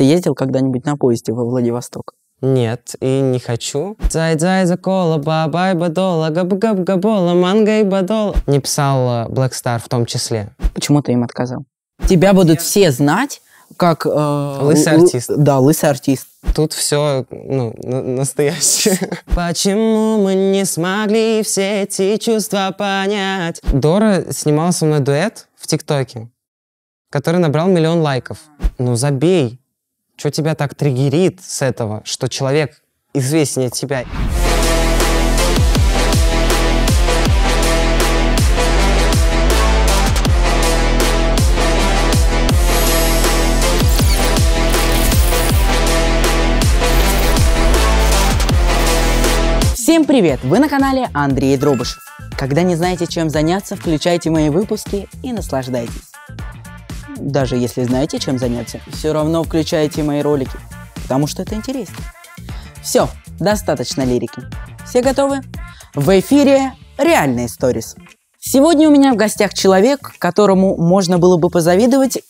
Ты ездил когда-нибудь на поезде во Владивосток? Нет, и не хочу. Зай зай за кола, бабай бадола, габ габ габола, мангай бадола. Не писал э, Black Star в том числе. Почему ты им отказал? Тебя будут все знать как... э, Лысый артист. Да, лысый артист. Тут все ну, на- настоящее. Почему мы не смогли все эти чувства понять? Дора снимала со мной дуэт в ТикТоке, который набрал миллион лайков. Ну забей. Что тебя так триггерит с этого, что человек известнее тебя? Всем привет! Вы на канале Андрей Дробышев. Когда не знаете, чем заняться, включайте мои выпуски и наслаждайтесь. Даже если знаете, чем заняться, все равно включайте мои ролики, потому что это интересно. Все, достаточно лирики. Все готовы? В эфире реальные сторис. Сегодня у меня в гостях человек, которому можно было бы позавидовать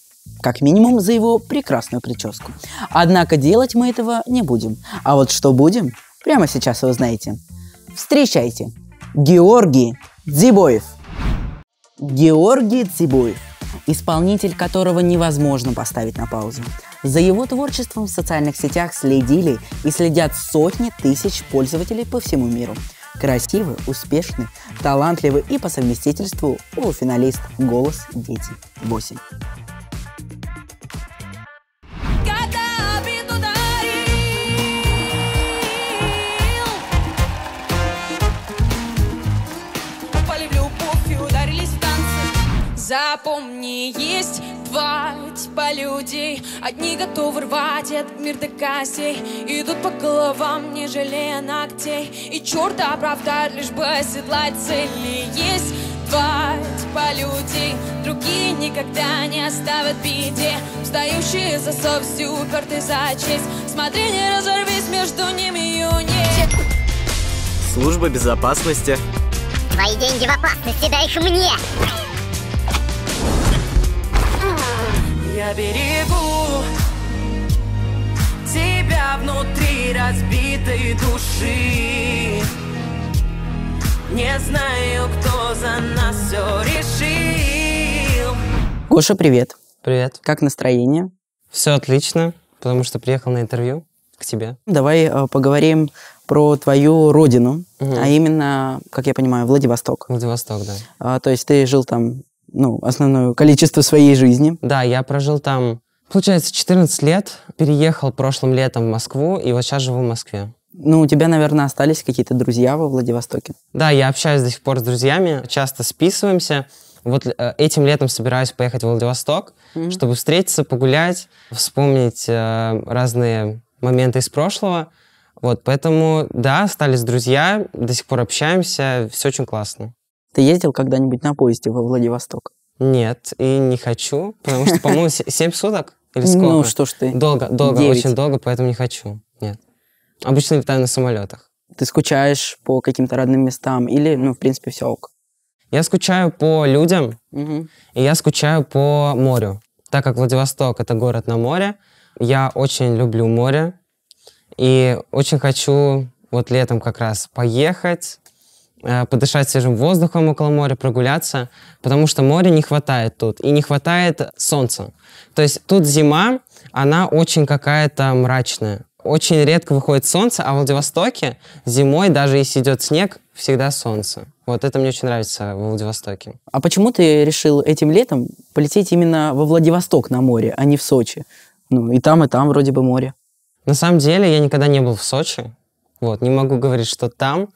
как минимум за его прекрасную прическу. Однако делать мы этого не будем. А вот что будем, прямо сейчас вы узнаете. Встречайте, Георгий Дзибоев. Георгий Дзибоев, исполнитель которого невозможно поставить на паузу. За его творчеством в социальных сетях следили и следят сотни тысяч пользователей по всему миру. Красивый, успешный, талантливый и по совместительству полуфиналист «Голос Дети 8». Запомни, есть два типа людей Одни готовы рвать этот мир до костей Идут по головам, не жалея ногтей. И черта оправдают, лишь бы оседлать цели. Есть два типа людей Другие никогда не оставят в беде. Встающие за совестью, упертые за честь. Смотри, не разорвись между ними юней Служба безопасности. Твои деньги в опасности, дай их мне! Я берегу тебя внутри разбитой души Не знаю, кто за нас все решил Гоша, привет. Привет. Как настроение? Все отлично, потому что приехал на интервью к тебе. Давай э, поговорим про твою родину, Мгм. а именно, как я понимаю, Владивосток. Владивосток, да. А, то есть ты жил там, ну, основное количество своей жизни. Да, я прожил там, получается, 14 лет. Переехал прошлым летом в Москву, и вот сейчас живу в Москве. Ну, у тебя, наверное, остались какие-то друзья во Владивостоке. Да, я общаюсь до сих пор с друзьями, часто списываемся. Вот э, этим летом собираюсь поехать в Владивосток, чтобы встретиться, погулять, вспомнить э, разные моменты из прошлого. Вот, поэтому, да, остались друзья, до сих пор общаемся, все очень классно. Ты ездил когда-нибудь на поезде во Владивосток? Нет, и не хочу, потому что, по-моему, 7 суток или сколько? Ну, что ж ты. Долго, долго, Девять. очень долго, поэтому не хочу. Нет. Обычно летаю на самолетах. Ты скучаешь по каким-то родным местам или, ну, в принципе, все ок? Я скучаю по людям, Мгм. и я скучаю по морю. Так как Владивосток — это город на море, я очень люблю море, и очень хочу вот летом как раз поехать, подышать свежим воздухом около моря, прогуляться, потому что моря не хватает тут, и не хватает солнца. То есть тут зима, она очень какая-то мрачная. Очень редко выходит солнце, а в Владивостоке зимой, даже если идет снег, всегда солнце. Вот это мне очень нравится во Владивостоке. А почему ты решил этим летом полететь именно во Владивосток на море, а не в Сочи? Ну, и там, и там вроде бы море. На самом деле, я никогда не был в Сочи. Вот, не могу говорить, что там.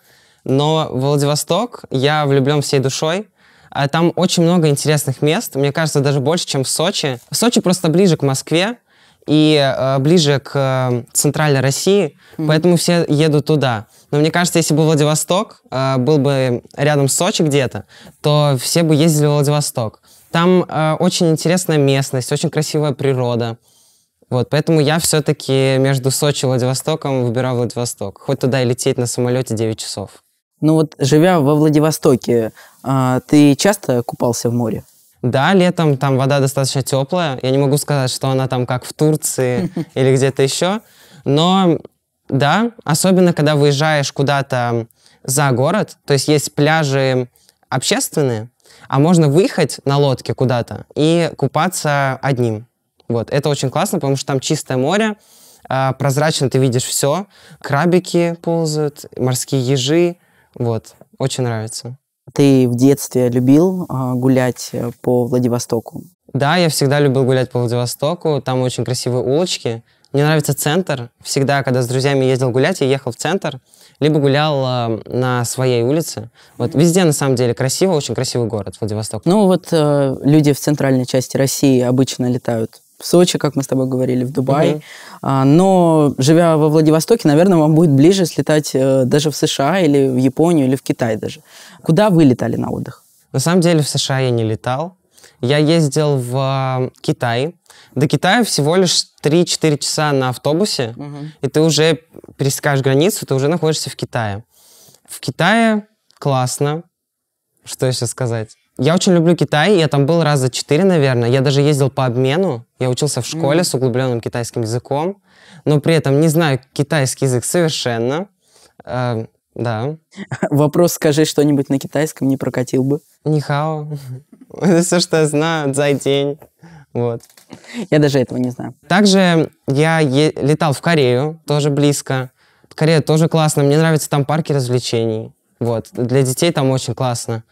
Но Владивосток я влюблен всей душой. А Там очень много интересных мест. Мне кажется, даже больше, чем в Сочи. Сочи просто ближе к Москве и э, ближе к э, центральной России, поэтому все едут туда. Но мне кажется, если бы Владивосток э, был бы рядом с Сочи где-то, то все бы ездили в Владивосток. Там э, очень интересная местность, очень красивая природа. Вот, поэтому я все-таки между Сочи и Владивостоком выбираю Владивосток. Хоть туда и лететь на самолете 9 часов. Ну вот, живя во Владивостоке, а, ты часто купался в море? Да, летом там вода достаточно теплая. Я не могу сказать, что она там как в Турции или где-то еще. Но да, особенно когда выезжаешь куда-то за город, то есть есть пляжи общественные, а можно выехать на лодке куда-то и купаться одним. Вот, это очень классно, потому что там чистое море, а, прозрачно ты видишь все, крабики ползают, морские ежи, вот, очень нравится. Ты в детстве любил а, гулять э, по Владивостоку? Да, я всегда любил гулять по Владивостоку, там очень красивые улочки. Мне нравится центр. Всегда, когда с друзьями ездил гулять, я ехал в центр, либо гулял э, на своей улице. Вот везде, на самом деле, красиво, очень красивый город Владивосток. Ну вот э, люди в центральной части России обычно летают в Сочи, как мы с тобой говорили, в Дубай. Мгм. А, но живя во Владивостоке, наверное, вам будет ближе слетать э, даже в США или в Японию или в Китай даже. Куда вы летали на отдых? На самом деле в США я не летал. Я ездил в э, Китай. До Китая всего лишь 3-4 часа на автобусе, и ты уже пересекаешь границу, ты уже находишься в Китае. В Китае классно. Что еще сказать? Я очень люблю Китай, я там был раза четыре, наверное. Я даже ездил по обмену. Я учился в школе с углубленным китайским языком, но при этом не знаю китайский язык совершенно. Э, да. Вопрос «скажи что-нибудь на китайском» не прокатил бы. Нихао. Это все, что я знаю. Дзай день. Вот. Я даже этого не знаю. Также я летал в Корею, тоже близко. Корея тоже классно. Мне нравятся там парки развлечений. Вот. Для детей там очень классно.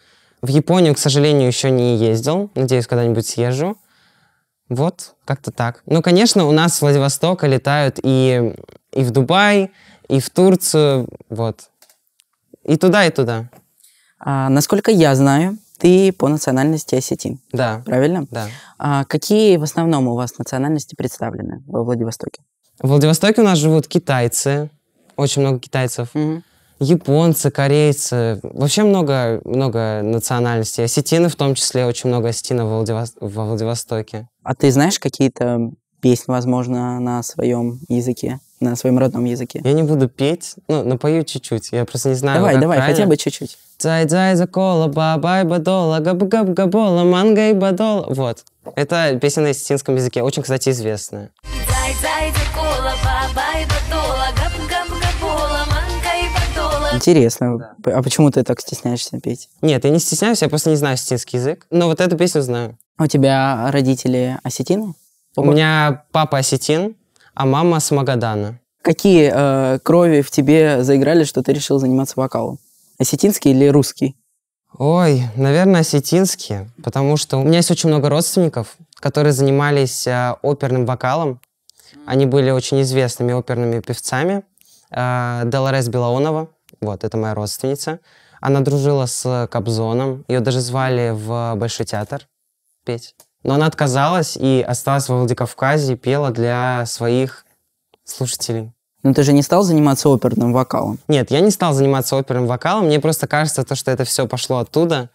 В Японию, к сожалению, еще не ездил. Надеюсь, когда-нибудь съезжу. Вот, как-то так. Ну, конечно, у нас с Владивостока летают и, и в Дубай, и в Турцию. Вот. И туда, и туда. А, насколько я знаю, ты по национальности осетин, Да, правильно? да. А какие в основном у вас национальности представлены во Владивостоке? В Владивостоке у нас живут китайцы. Очень много китайцев. Японцы, корейцы, вообще много, много национальностей. Осетины в том числе, очень много осетинов во, Владивос- во Владивостоке. А ты знаешь какие-то песни, возможно, на своем языке, на своем родном языке? Я не буду петь, ну, напою чуть-чуть, я просто не знаю, давай, как давай, правильно. хотя бы чуть-чуть. Цай цай за кола, бабай бадола, габ габ габола, мангай бадола. Вот. Это песня на осетинском языке, очень, кстати, известная. Зай, зай, кола, бабай, батола, Интересно. П- А почему ты так стесняешься петь? Нет, я не стесняюсь, я просто не знаю осетинский язык. Но вот эту песню знаю. У тебя родители осетины? У меня папа осетин, а мама с Магадана. Какие э, крови в тебе заиграли, что ты решил заниматься вокалом? Осетинский или русский? Ой, наверное, осетинские, потому что у меня есть очень много родственников, которые занимались а, оперным вокалом. Они были очень известными оперными певцами. А, Долорес Белаонова, вот, это моя родственница. Она дружила с Кобзоном, ее даже звали в Большой театр петь. Но она отказалась и осталась во Владикавказе и пела для своих слушателей. Но ты же не стал заниматься оперным вокалом. Нет, я не стал заниматься оперным вокалом. Мне просто кажется, то, что это все пошло оттуда.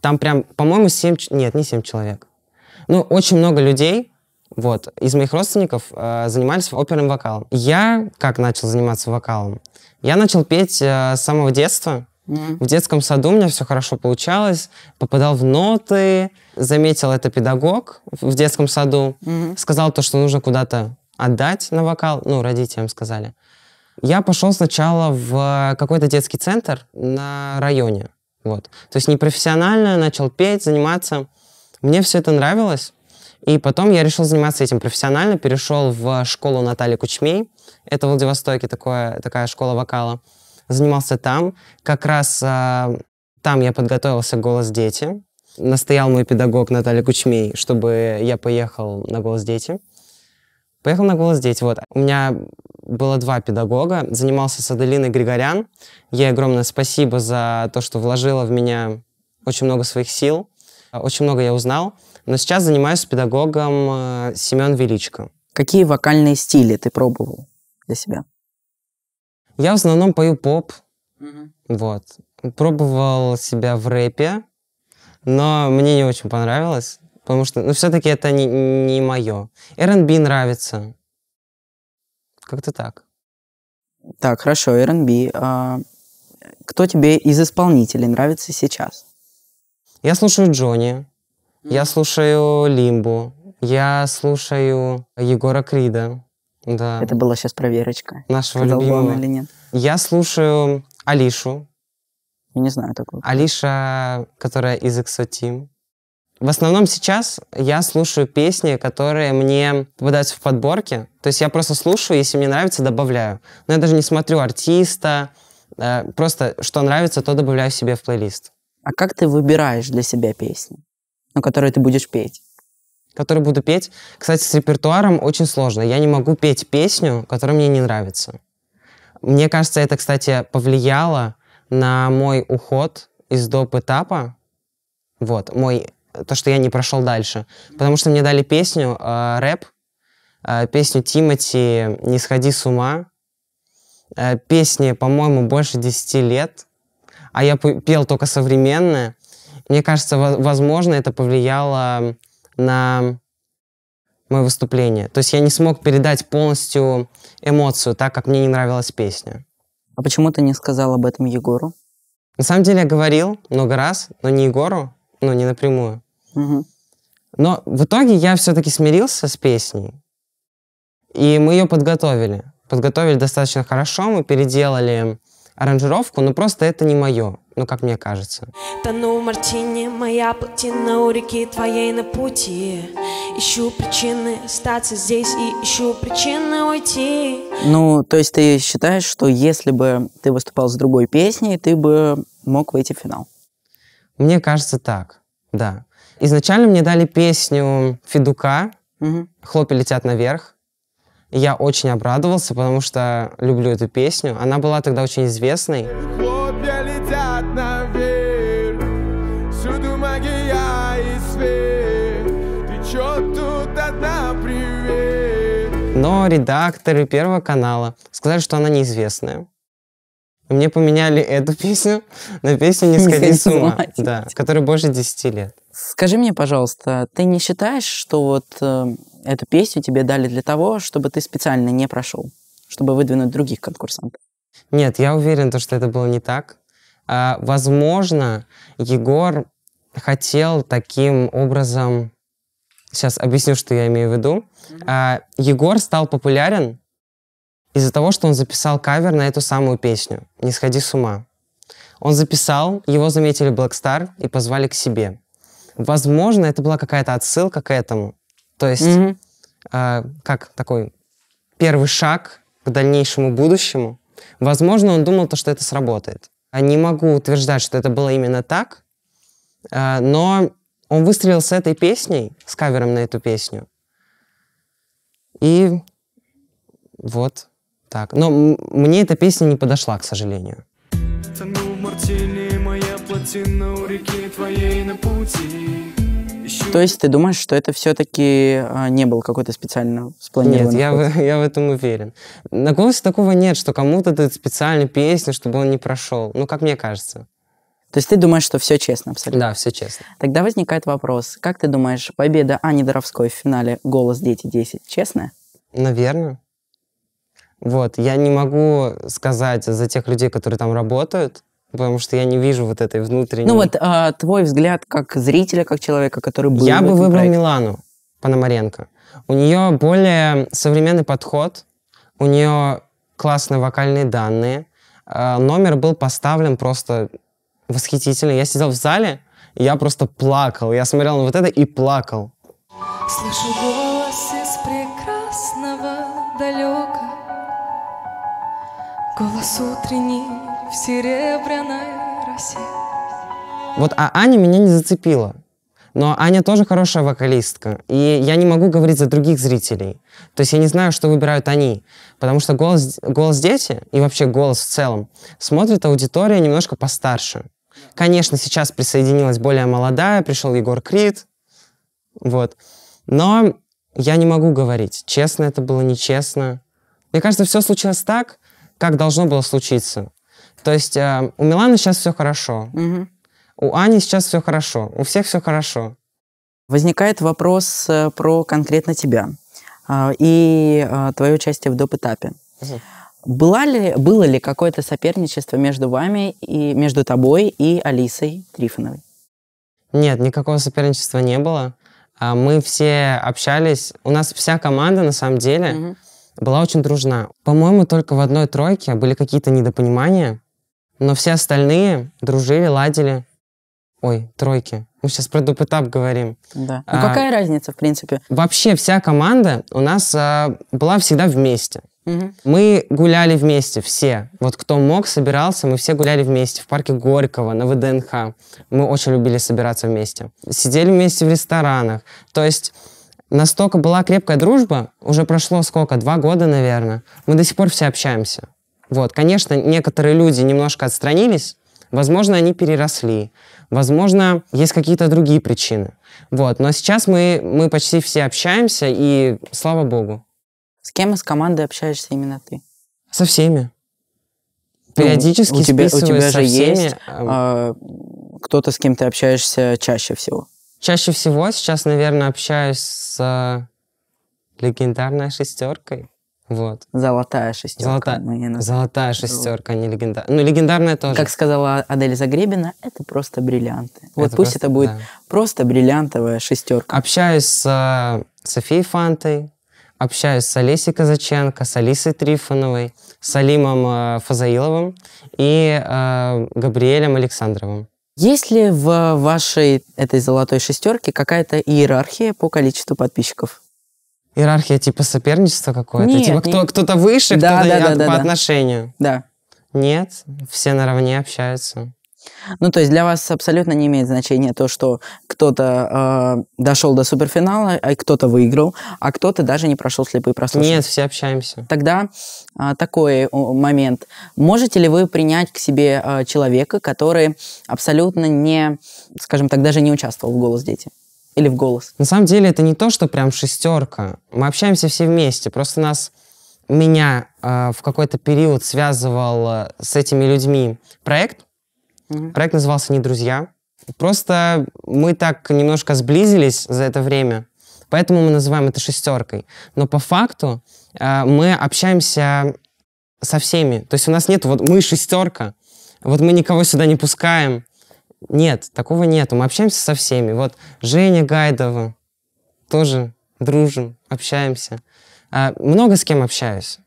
Там прям, по-моему, 7... Нет, не 7 человек. Ну, очень много людей, вот, из моих родственников э, занимались оперным вокалом. Я как начал заниматься вокалом? Я начал петь э, с самого детства. В детском саду у меня все хорошо получалось. Попадал в ноты. Заметил это педагог в детском саду. Сказал то, что нужно куда-то отдать на вокал. Ну, родителям сказали. Я пошел сначала в какой-то детский центр на районе. Вот. То есть непрофессионально начал петь, заниматься. Мне все это нравилось. И потом я решил заниматься этим профессионально, перешел в школу Натальи Кучмей. Это в Владивостоке такое, такая школа вокала. Занимался там. Как раз а, там я подготовился к «Голос дети». Настоял мой педагог Наталья Кучмей, чтобы я поехал на «Голос дети». Поехал на «Голос дети». Вот. У меня было два педагога. Занимался с Аделиной Григорян. Ей огромное спасибо за то, что вложила в меня очень много своих сил. Очень много я узнал. Но сейчас занимаюсь с педагогом э, Семен Величко. Какие вокальные стили ты пробовал для себя? Я в основном пою поп. Вот. Пробовал себя в рэпе, но мне не очень понравилось, потому что, ну, все-таки это не, не мое. R&B нравится. Как-то так. Так, хорошо, R&B. А, кто тебе из исполнителей нравится сейчас? Я слушаю Джонни. Я слушаю Лимбу. Я слушаю Егора Крида. Да. Это была сейчас проверочка. Нашего Сказал любимого. или нет. Я слушаю Алишу. Я не знаю такого. Алиша, которая из EXO Team. В основном сейчас я слушаю песни, которые мне попадаются в подборке. То есть я просто слушаю, если мне нравится, добавляю. Но я даже не смотрю артиста. э, Просто что нравится, то добавляю себе в плейлист. А как ты выбираешь для себя песни, ну, которые ты будешь петь? Который буду петь. Кстати, с репертуаром очень сложно. Я не могу петь песню, которая мне не нравится. Мне кажется, это, кстати, повлияло на мой уход из доп. этапа. Вот, мой, то, что я не прошел дальше. Потому что мне дали песню, э, рэп, э, песню Тимати «Не сходи с ума». Э, песни, по-моему, больше 10 лет. А я пел только современное. Мне кажется, во- возможно, это повлияло на мое выступление. То есть я не смог передать полностью эмоцию так, как мне не нравилась песня. А почему ты не сказал об этом Егору? На самом деле я говорил много раз, но не Егору, ну, не напрямую. Мгм. Но в итоге я все-таки смирился с песней, и мы ее подготовили. Подготовили достаточно хорошо, мы переделали аранжировку, но просто это не мое, ну, как мне кажется. Тону в мартине, моя плотина у реки твоей на пути Ищу причины остаться здесь и ищу причины уйти Ну, то есть ты считаешь, что если бы ты выступал с другой песней, ты бы мог выйти в финал? Мне кажется так, да. Изначально мне дали песню Федука Мгм. «Хлопья летят наверх». И Я очень обрадовался, потому что люблю эту песню. Она была тогда очень известной. Хлопья летят наверх Всюду магия и свет Ты чё тут одна, привет Но редакторы Первого канала сказали, что она неизвестная. И мне поменяли эту песню на песню «Не сходи с ума», да, которой больше 10 лет. Скажи мне, пожалуйста, ты не считаешь, что вот э, эту песню тебе дали для того, чтобы ты специально не прошел, чтобы выдвинуть других конкурсантов? Нет, я уверен, то, что это было не так. А, возможно, Егор хотел таким образом... Сейчас объясню, что я имею в виду. А, Егор стал популярен из-за того, что он записал кавер на эту самую песню «Не сходи с ума». Он записал, его заметили Black Star и позвали к себе. Возможно, это была какая-то отсылка к этому. То есть, Мгм. а, как такой первый шаг к дальнейшему будущему. Возможно, он думал, то, что это сработает. А Не могу утверждать, что это было именно так, а, но он выстрелил с этой песней, с кавером на эту песню. И вот так. Но м- мне эта песня не подошла, к сожалению. Тону в мартине, моя плотина у реки твоей на пути То есть ты думаешь, что это все-таки не был какой-то специально спланированный Нет, я в, я в этом уверен. На голосе такого нет, что кому-то дают специальную песню, чтобы он не прошел. Ну, как мне кажется. То есть ты думаешь, что все честно абсолютно? Да, все честно. Тогда возникает вопрос. Как ты думаешь, победа Ани Доровской в финале «Голос Дети 10» честная? Наверное. Вот, я не могу сказать за тех людей, которые там работают, потому что я не вижу вот этой внутренней... Ну вот а, твой взгляд как зрителя, как человека, который был Я бы выбрал проекте. Милану Пономаренко. У нее более современный подход, у нее классные вокальные данные. Э, Номер был поставлен просто восхитительно. Я сидел в зале, и я просто плакал. Я смотрел на вот это и плакал. Слышу голос из прекрасного далека Голос утренний в серебряной росе Вот, а Аня меня не зацепила. Но Аня тоже хорошая вокалистка. И я не могу говорить за других зрителей. То есть я не знаю, что выбирают они. Потому что голос, голос дети и вообще голос в целом смотрит аудитория немножко постарше. Конечно, сейчас присоединилась более молодая, пришел Егор Крид. Вот. Но я не могу говорить, честно это было, нечестно. Мне кажется, все случилось так, как должно было случиться. То есть э, у Миланы сейчас все хорошо. Мгм. У Ани сейчас все хорошо, у всех все хорошо. Возникает вопрос э, про конкретно тебя а, и а, твое участие в доп. этапе. Мгм. Была ли, было ли какое-то соперничество между вами и между тобой и Алисой Трифоновой? Нет, никакого соперничества не было. А, Мы все общались. У нас вся команда, на самом деле, Мгм. была очень дружна. По-моему, только в одной тройке были какие-то недопонимания, но все остальные дружили, ладили. Ой, тройки. Мы сейчас про дупэтап говорим. Да. Ну А- какая разница, в принципе? Вообще вся команда у нас а, была всегда вместе. Мгм. Мы гуляли вместе все. Вот кто мог, собирался, мы все гуляли вместе в парке Горького, на ВДНХ. Мы очень любили собираться вместе. Сидели вместе в ресторанах. То есть настолько была крепкая дружба, уже прошло сколько, два года, наверное. Мы до сих пор все общаемся. Вот, конечно, некоторые люди немножко отстранились, возможно, они переросли, возможно, есть какие-то другие причины. Вот, но сейчас мы, мы почти все общаемся, и слава богу. С кем из команды общаешься именно ты? Со всеми. Периодически Ну, у тебя- у тебя со же всеми. есть, Эм, А, кто-то, с кем ты общаешься чаще всего? Чаще всего сейчас, наверное, общаюсь с э, легендарной шестеркой. Вот. Золотая шестерка. Её называем. золотая шестерка, не легендарная. Ну, легендарная тоже. Как сказала Адель Загребина, это просто бриллианты. Вот Это пусть просто- это будет да. просто бриллиантовая шестерка. Общаюсь с э, Софией Фантой, общаюсь с Олесей Казаченко, с Алисой Трифоновой, с Алимом э, Фазаиловым и э, Габриэлем Александровым. Есть ли в вашей этой золотой шестерке какая-то иерархия по количеству подписчиков? Иерархия типа соперничества какое-то? Нет, типа кто, кто-то выше, Да, кто-то да, да, да, по да. отношению? Да. Нет, все наравне общаются. Ну, то есть для вас абсолютно не имеет значения то, что кто-то э, дошел до суперфинала, а кто-то выиграл, а кто-то даже не прошел слепые прослушивания. Нет, все общаемся. Тогда а, такой момент. Можете ли вы принять к себе а, человека, который абсолютно не, скажем так, даже не участвовал в «Голос дети»? Или в «Голос»? На самом деле это не то, что прям шестерка. Мы общаемся все вместе. Просто нас, меня э, в какой-то период связывал э, с этими людьми проект. Мгм. Проект назывался «Не друзья». Просто мы так немножко сблизились за это время, поэтому мы называем это шестеркой. Но по факту э, мы общаемся со всеми. То есть у нас нет вот мы шестерка, вот мы никого сюда не пускаем. Нет, такого нету. Мы общаемся со всеми. Вот Женя Гайдова, тоже дружим, общаемся. А, много с кем общаюсь.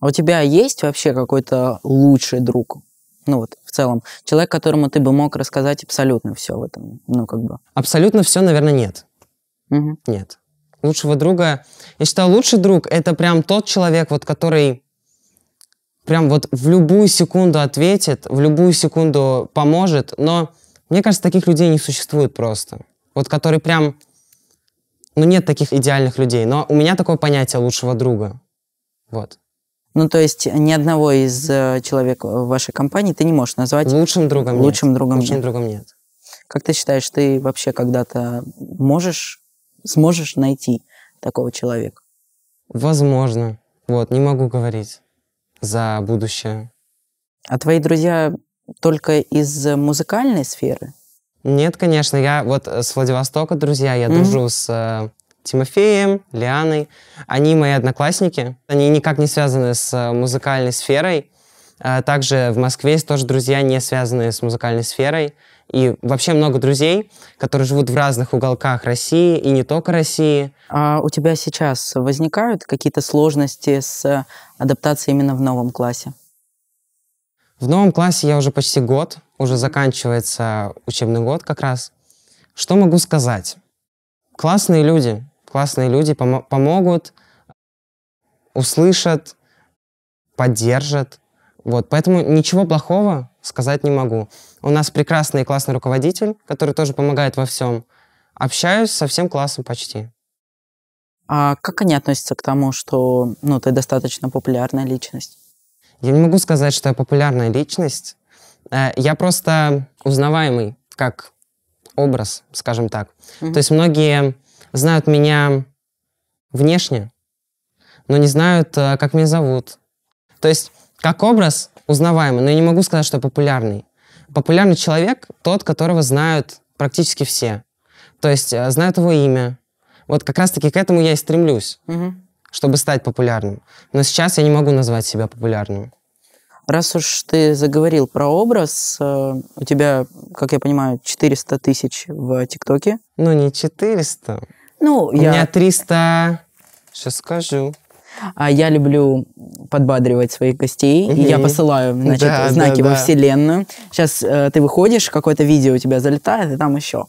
А у тебя есть вообще какой-то лучший друг? Ну вот, в целом, человек, которому ты бы мог рассказать абсолютно все в этом, ну как бы. Абсолютно все, наверное, нет. Мгм. Нет. Лучшего друга... Я считаю, лучший друг — это прям тот человек, вот который прям вот в любую секунду ответит, в любую секунду поможет, но мне кажется, таких людей не существует просто. Вот который прям... Ну, нет таких идеальных людей, но у меня такое понятие лучшего друга. Вот. Ну, то есть ни одного из э, человек в вашей компании ты не можешь назвать Лучшим другом нет. лучшим другом. Лучшим нет. другом нет. Как ты считаешь, ты вообще когда-то можешь, сможешь найти такого человека? Возможно. Вот, не могу говорить за будущее. А твои друзья только из музыкальной сферы? Нет, конечно, я вот э, с Владивостока, друзья, я Мгм. дружу с э, Тимофеем, Лианой. Они мои одноклассники. Они никак не связаны с э, музыкальной сферой. Также в Москве есть тоже друзья, не связанные с музыкальной сферой. И вообще много друзей, которые живут в разных уголках России и не только России. А у тебя сейчас возникают какие-то сложности с адаптацией именно в новом классе? В новом классе я уже почти год, уже заканчивается учебный год как раз. Что могу сказать? Классные люди, классные люди помо- помогут, услышат, поддержат. Вот, поэтому ничего плохого сказать не могу. У нас прекрасный и классный руководитель, который тоже помогает во всем. Общаюсь со всем классом почти. А как они относятся к тому, что ну, ты достаточно популярная личность? Я не могу сказать, что я популярная личность. Э, Я просто узнаваемый как образ, скажем так. Мгм. То есть многие знают меня внешне, но не знают, э, как меня зовут. То есть как образ узнаваемый, но я не могу сказать, что я популярный. Популярный человек тот, которого знают практически все. То есть э, знают его имя. Вот как раз-таки к этому я и стремлюсь Мгм. чтобы стать популярным. Но сейчас я не могу назвать себя популярным. Раз уж ты заговорил про образ, э, у тебя, как я понимаю, 400 тысяч в ТикТоке. Ну, не 400. Ну, У я, меня 300... Сейчас скажу. А я люблю подбадривать своих гостей, и я посылаю, значит, Да, да, знаки во да. вселенную. Сейчас э, ты выходишь, какое-то видео у тебя залетает, и там еще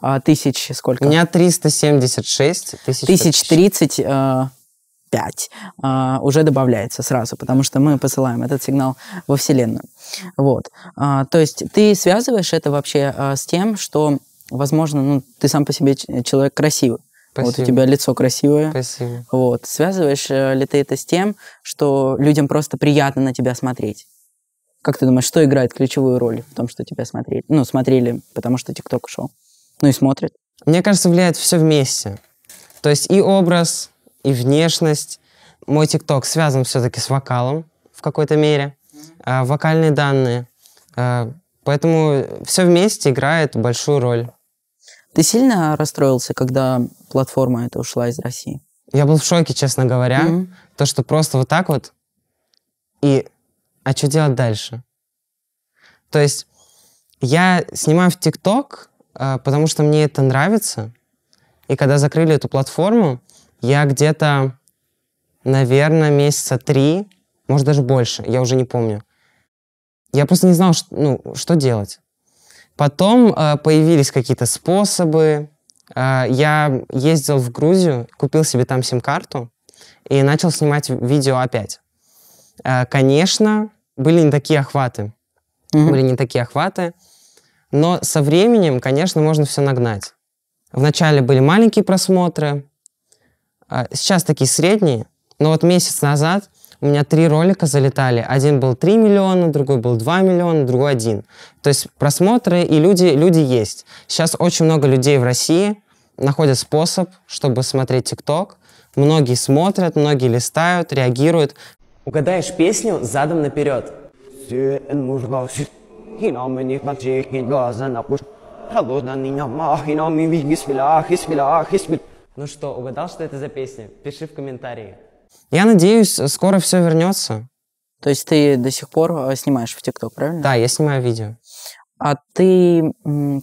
а, тысяч сколько? У меня 376 тысяч. тысяч тридцать э, пять а, уже добавляется сразу, потому что мы посылаем этот сигнал во Вселенную. Вот. А, то есть ты связываешь это вообще а, с тем, что, возможно, ну, ты сам по себе человек красивый. Вот у Спасибо. тебя лицо красивое. Спасибо. Вот. Связываешь э, ли ты это с тем, что людям просто приятно на тебя смотреть? Как ты думаешь, что играет ключевую роль в том, что тебя смотрели? Ну, смотрели, потому что ТикТок ушел. Ну и смотрят. Мне кажется, влияет все вместе. То есть и образ, и внешность. Мой ТикТок связан все-таки с вокалом в какой-то мере. А, вокальные данные. А, поэтому все вместе играет большую роль. Ты сильно расстроился, когда платформа эта ушла из России? Я был в шоке, честно говоря. Мгм. То, что просто вот так вот. И а что делать дальше? То есть я снимаю в ТикТок, а, потому что мне это нравится. И когда закрыли эту платформу, я где-то, наверное, месяца три, может даже больше, я уже не помню. Я просто не знал, ш- ну, что делать. Потом э, появились какие-то способы. Э, я ездил в Грузию, купил себе там сим-карту и начал снимать видео опять. Э, конечно, были не такие охваты. Мгм. Были не такие охваты. Но со временем, конечно, можно все нагнать. Вначале были маленькие просмотры, а сейчас такие средние. Но вот месяц назад у меня три ролика залетали. Один был 3 миллиона, другой был 2 миллиона, другой один. То есть просмотры и люди, люди есть. Сейчас очень много людей в России находят способ, чтобы смотреть ТикТок. Многие смотрят, многие листают, реагируют. Угадаешь песню задом наперед. Ну что, угадал, что это за песня? Пиши в комментарии. Я надеюсь, скоро все вернется. То есть ты до сих пор э, снимаешь в ТикТок, правильно? Да, я снимаю видео. А ты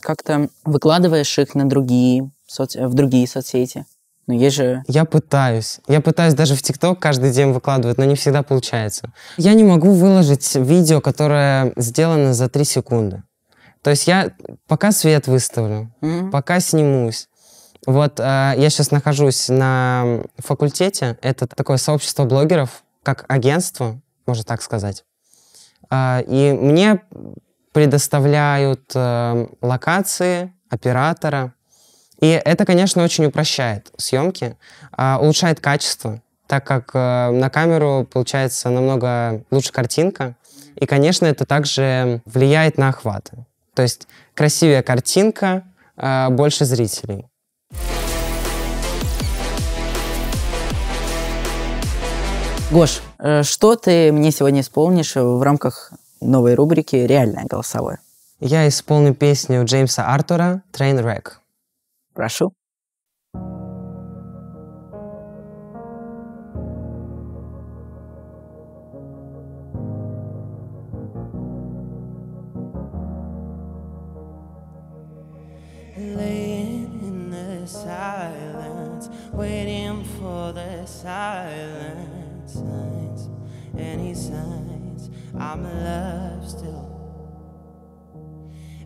как-то выкладываешь их на другие соц... в другие соцсети? Ну, есть же... Я пытаюсь. Я пытаюсь даже в ТикТок каждый день выкладывать, но не всегда получается. Я не могу выложить видео, которое сделано за 3 секунды. То есть я пока свет выставлю, Мгм. пока снимусь. Вот э, я сейчас нахожусь на факультете. Это такое сообщество блогеров, как агентство, можно так сказать. А, и мне предоставляют э, локации, оператора. И это, конечно, очень упрощает съемки, а, улучшает качество, так как э, на камеру получается намного лучше картинка. И, конечно, это также влияет на охваты. То есть красивее картинка, э, больше зрителей. Гош, э, что ты мне сегодня исполнишь в рамках новой рубрики «Реальное голосовое»? Я исполню песню Джеймса Артура «Trainwreck». Прошу. I'm alive still.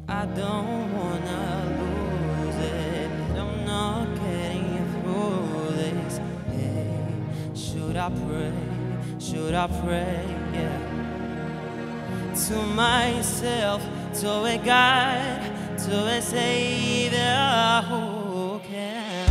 I don't wanna lose it, I'm not getting through this. Hey, should I pray? Should I pray? Yeah to myself, to a God, to a Savior who can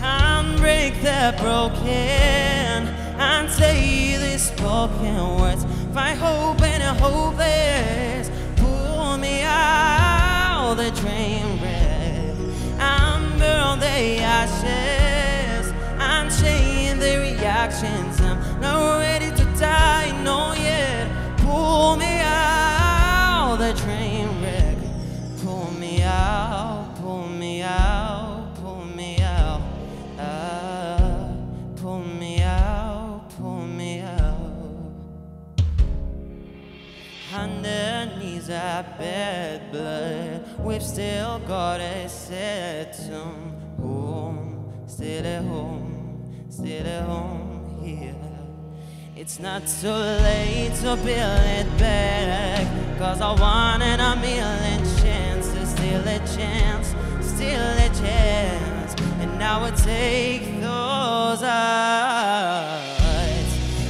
unbreak the broken and say the spoken words. Find hope in a hopeless, pull me out the train wreck and burn the ashes and change the reactions. I'm not ready still at home here. It's not too late to build it back. Cause I wanted a million chances, still a chance, still a chance. And I take those eyes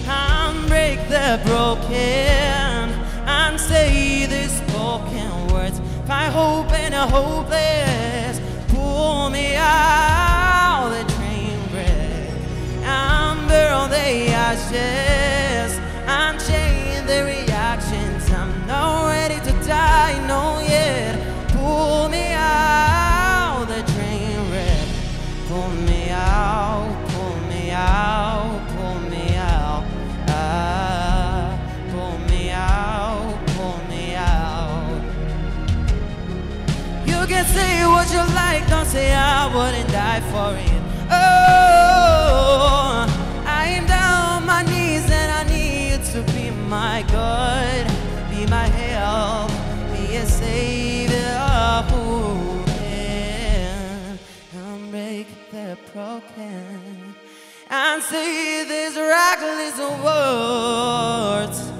and break the broken and say the spoken words. Find hope in a hopeless. Pull me out ashes and change the reactions. I'm not ready to die, no yet. Pull me out the train wreck. Pull me out, pull me out, pull me out. Ah, pull me out, pull me out. You can say what you like, don't say I wouldn't die for it. Broken and see these reckless words.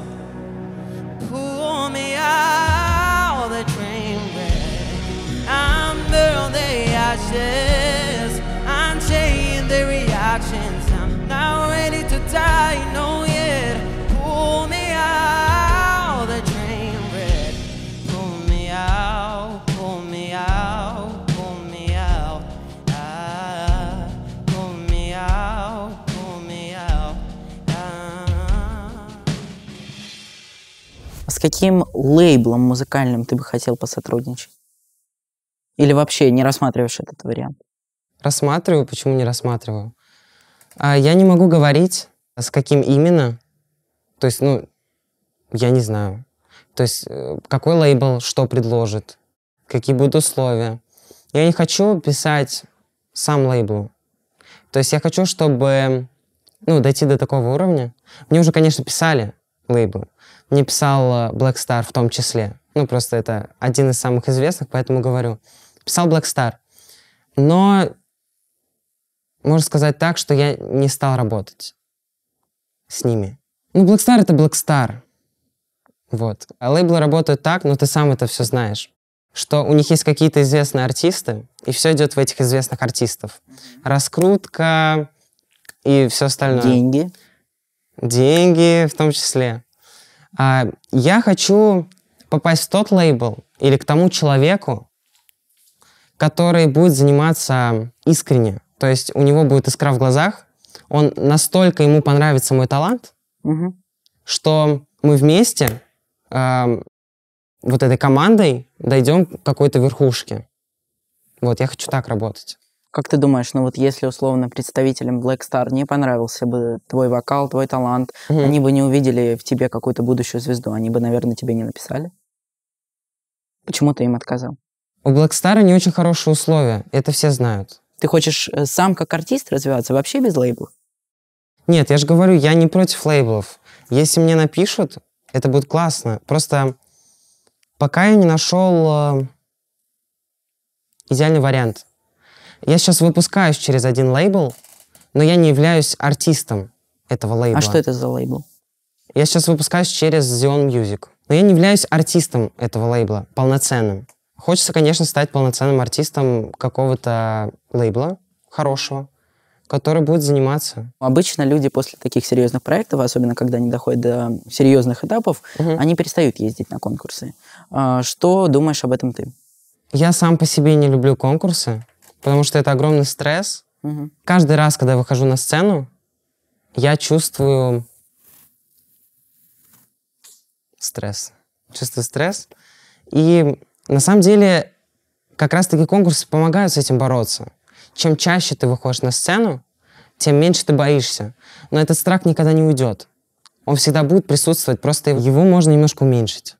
Pull me out the train wreck and burn the ashes and change the reactions. I'm not ready to die, no каким лейблом музыкальным ты бы хотел посотрудничать? Или вообще не рассматриваешь этот вариант? Рассматриваю, почему не рассматриваю? А, я не могу говорить, с каким именно. То есть, ну, я не знаю. То есть, э, какой лейбл что предложит, какие будут условия. Я не хочу писать сам лейблу. То есть я хочу, чтобы ну, дойти до такого уровня. Мне уже, конечно, писали лейблы. Мне писал э, Black Star в том числе. Ну, просто это один из самых известных, поэтому говорю. Писал Black Star. Но можно сказать так, что я не стал работать с ними. Ну, Black Star — это Black Star. Вот. А лейблы работают так, но ты сам это все знаешь, что у них есть какие-то известные артисты, и все идет в этих известных артистов. Раскрутка и все остальное. Деньги. Деньги в том числе. А, я хочу попасть в тот лейбл или к тому человеку, который будет заниматься искренне. То есть у него будет искра в глазах, он настолько ему понравится мой талант, Мгм. что мы вместе эм, вот этой командой дойдем к какой-то верхушке. Вот, я хочу так работать. Как ты думаешь, ну вот если условно представителям Black Star не понравился бы твой вокал, твой талант, Мгм. они бы не увидели в тебе какую-то будущую звезду, они бы, наверное, тебе не написали? Почему ты им отказал? У Black Star не очень хорошие условия, это все знают. Ты хочешь э, сам как артист развиваться вообще без лейбла? Нет, я же говорю, я не против лейблов. Если мне напишут, это будет классно. Просто пока я не нашел э, идеальный вариант. Я сейчас выпускаюсь через один лейбл, но я не являюсь артистом этого лейбла. А что это за лейбл? Я сейчас выпускаюсь через Zion Music. Но я не являюсь артистом этого лейбла, полноценным. Хочется, конечно, стать полноценным артистом какого-то лейбла хорошего, который будет заниматься. Обычно люди после таких серьезных проектов, особенно когда они доходят до серьезных этапов, Мгм. они перестают ездить на конкурсы. А, Что думаешь об этом ты? Я сам по себе не люблю конкурсы, потому что это огромный стресс. Мгм. Каждый раз, когда я выхожу на сцену, я чувствую стресс. Чувствую стресс. И на самом деле как раз-таки конкурсы помогают с этим бороться. Чем чаще ты выходишь на сцену, тем меньше ты боишься. Но этот страх никогда не уйдет. Он всегда будет присутствовать, просто его можно немножко уменьшить.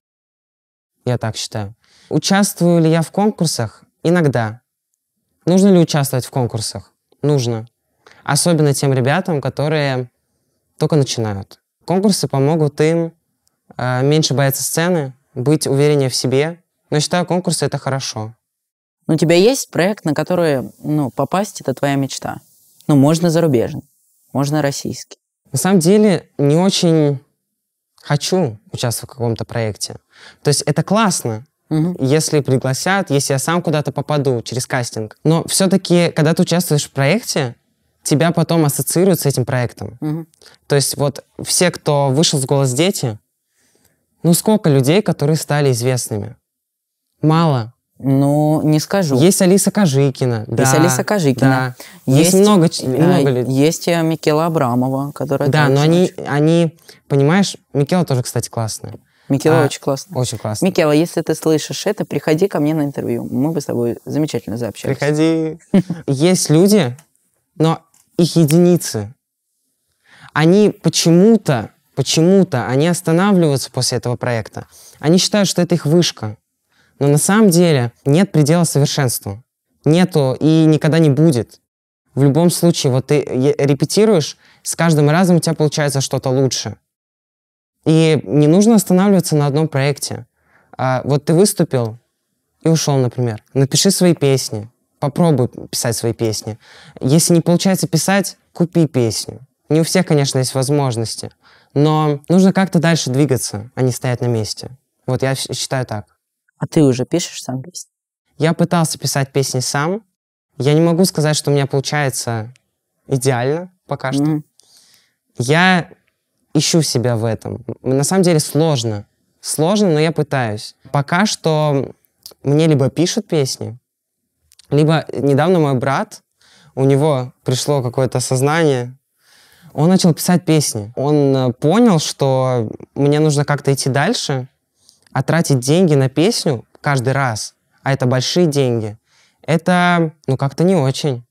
Я так считаю. Участвую ли я в конкурсах? Иногда. Нужно ли участвовать в конкурсах? Нужно. Особенно тем ребятам, которые только начинают. Конкурсы помогут им э, меньше бояться сцены, быть увереннее в себе. Но я считаю, конкурсы — это хорошо. У тебя есть проект, на который, ну, попасть — это твоя мечта? Ну, можно зарубежный, можно российский. На самом деле, не очень хочу участвовать в каком-то проекте. То есть это классно, Мгм. если пригласят, если я сам куда-то попаду через кастинг. Но все-таки, когда ты участвуешь в проекте, тебя потом ассоциируют с этим проектом. Мгм. То есть вот все, кто вышел с «Голос дети», ну сколько людей, которые стали известными? Мало. Ну, не скажу. Есть Алиса Кожикина. Есть да, Алиса Кожикина. да. Есть, много, ч- а, много людей. Есть э, Микела Абрамова, которая... Да, но они, они, понимаешь, Микела тоже, кстати, классная. Микела а, очень классная. Очень классная. Микела, если ты слышишь это, приходи ко мне на интервью. Мы бы с тобой замечательно заобщались. Приходи. Есть люди, но их единицы. Они почему-то, почему-то, они останавливаются после этого проекта. Они считают, что это их вышка. Но на самом деле нет предела совершенству. Нету и никогда не будет. В любом случае, вот ты репетируешь, с каждым разом у тебя получается что-то лучше. И не нужно останавливаться на одном проекте. А вот ты выступил и ушел, например. Напиши свои песни. Попробуй писать свои песни. Если не получается писать, купи песню. Не у всех, конечно, есть возможности. Но нужно как-то дальше двигаться, а не стоять на месте. Вот я считаю так. А ты уже пишешь сам песни? Я пытался писать песни сам. Я не могу сказать, что у меня получается идеально пока что. Я ищу себя в этом. На самом деле сложно. Сложно, но я пытаюсь. Пока что мне либо пишут песни, либо недавно мой брат, у него пришло какое-то сознание, он начал писать песни. Он э, понял, что мне нужно как-то идти дальше, а тратить деньги на песню каждый раз, а это большие деньги, это, ну, как-то не очень.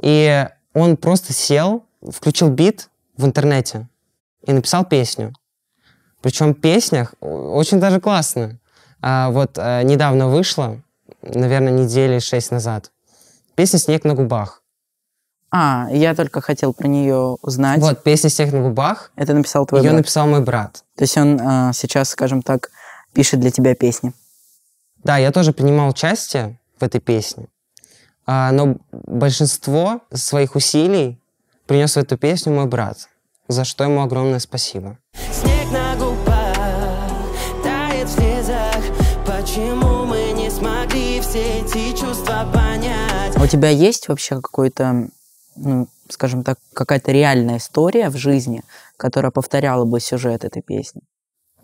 И он просто сел, включил бит в интернете и написал песню. Причем песня очень даже классная. А вот э, недавно вышла, наверное, недели шесть назад. Песня «Снег на губах». А, я только хотел про нее узнать. Вот, песня «Снег на губах». Это написал твой Ее брат. написал мой брат. То есть он а, сейчас, скажем так, пишет для тебя песни. Да, я тоже принимал участие в этой песне. А, но большинство своих усилий принес в эту песню мой брат, за что ему огромное спасибо. Снег на губах тает в слезах Почему мы не смогли все эти чувства понять? А у тебя есть вообще какой-то, ну, скажем так, какая-то реальная история в жизни, которая повторяла бы сюжет этой песни?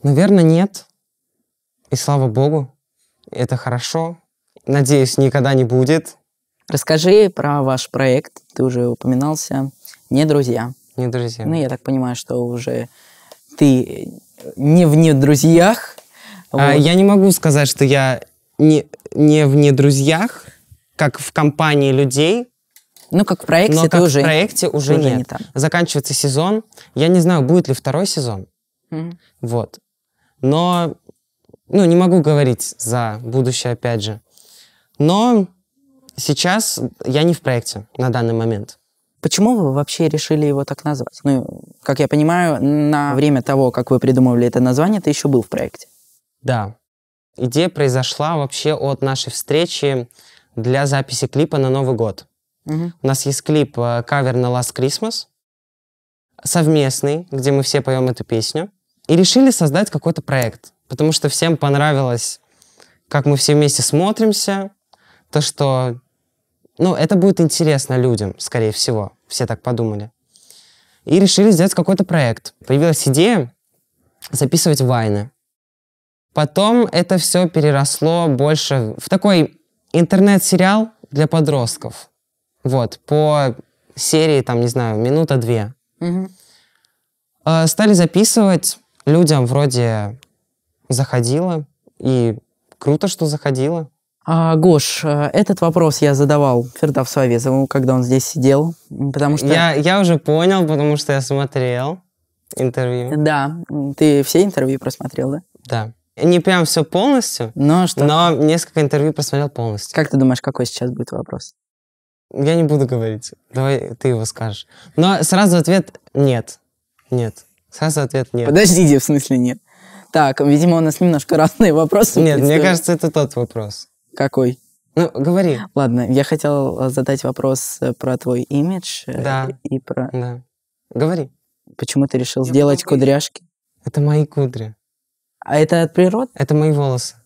Наверное, нет. И слава богу, это хорошо. Надеюсь, никогда не будет. Расскажи про ваш проект. Ты уже упоминался. Не друзья. Не друзья. Ну, я так понимаю, что уже ты не в не друзьях. А, Вот. я не могу сказать, что я не, не в не друзьях, как в компании людей, Ну, как в проекте но как уже... в проекте уже, уже нет. не там. Заканчивается сезон. Я не знаю, будет ли второй сезон. Мгм. Вот. Но, ну, не могу говорить за будущее, опять же. Но сейчас я не в проекте на данный момент. Почему вы вообще решили его так назвать? Ну, как я понимаю, на время того, как вы придумывали это название, ты еще был в проекте. Да. Идея произошла вообще от нашей встречи для записи клипа на Новый год. Мгм. У нас есть клип э, кавер на Last Christmas, совместный, где мы все поем эту песню. И решили создать какой-то проект, потому что всем понравилось, как мы все вместе смотримся, то, что, ну, это будет интересно людям, скорее всего, все так подумали. И решили сделать какой-то проект. Появилась идея записывать вайны. Потом это все переросло больше в такой интернет-сериал для подростков. Вот, по серии, там, не знаю, минута-две. Мгм. Э, Стали записывать людям вроде заходило, и круто, что заходило. А, Гош, э, этот вопрос я задавал Фердавсу Авезову, когда он здесь сидел, потому что... Я, я уже понял, потому что я смотрел интервью. Да, ты все интервью просмотрел, да? Да. Не прям все полностью, Ну что, но несколько интервью просмотрел полностью. как ты думаешь, какой сейчас будет вопрос? Я не буду говорить. Давай ты его скажешь. Но сразу ответ нет. Нет. Сразу ответ нет. Подождите, в смысле нет. Так, видимо, у нас немножко разные вопросы. Нет, мне кажется, это тот вопрос. Какой? Ну, говори. Ладно, я хотел э, задать вопрос э, про твой имидж. э, Да. И про... Да. Говори. Почему ты решил сделать кудряшки? Это мои кудри. А это от природы? Это мои волосы.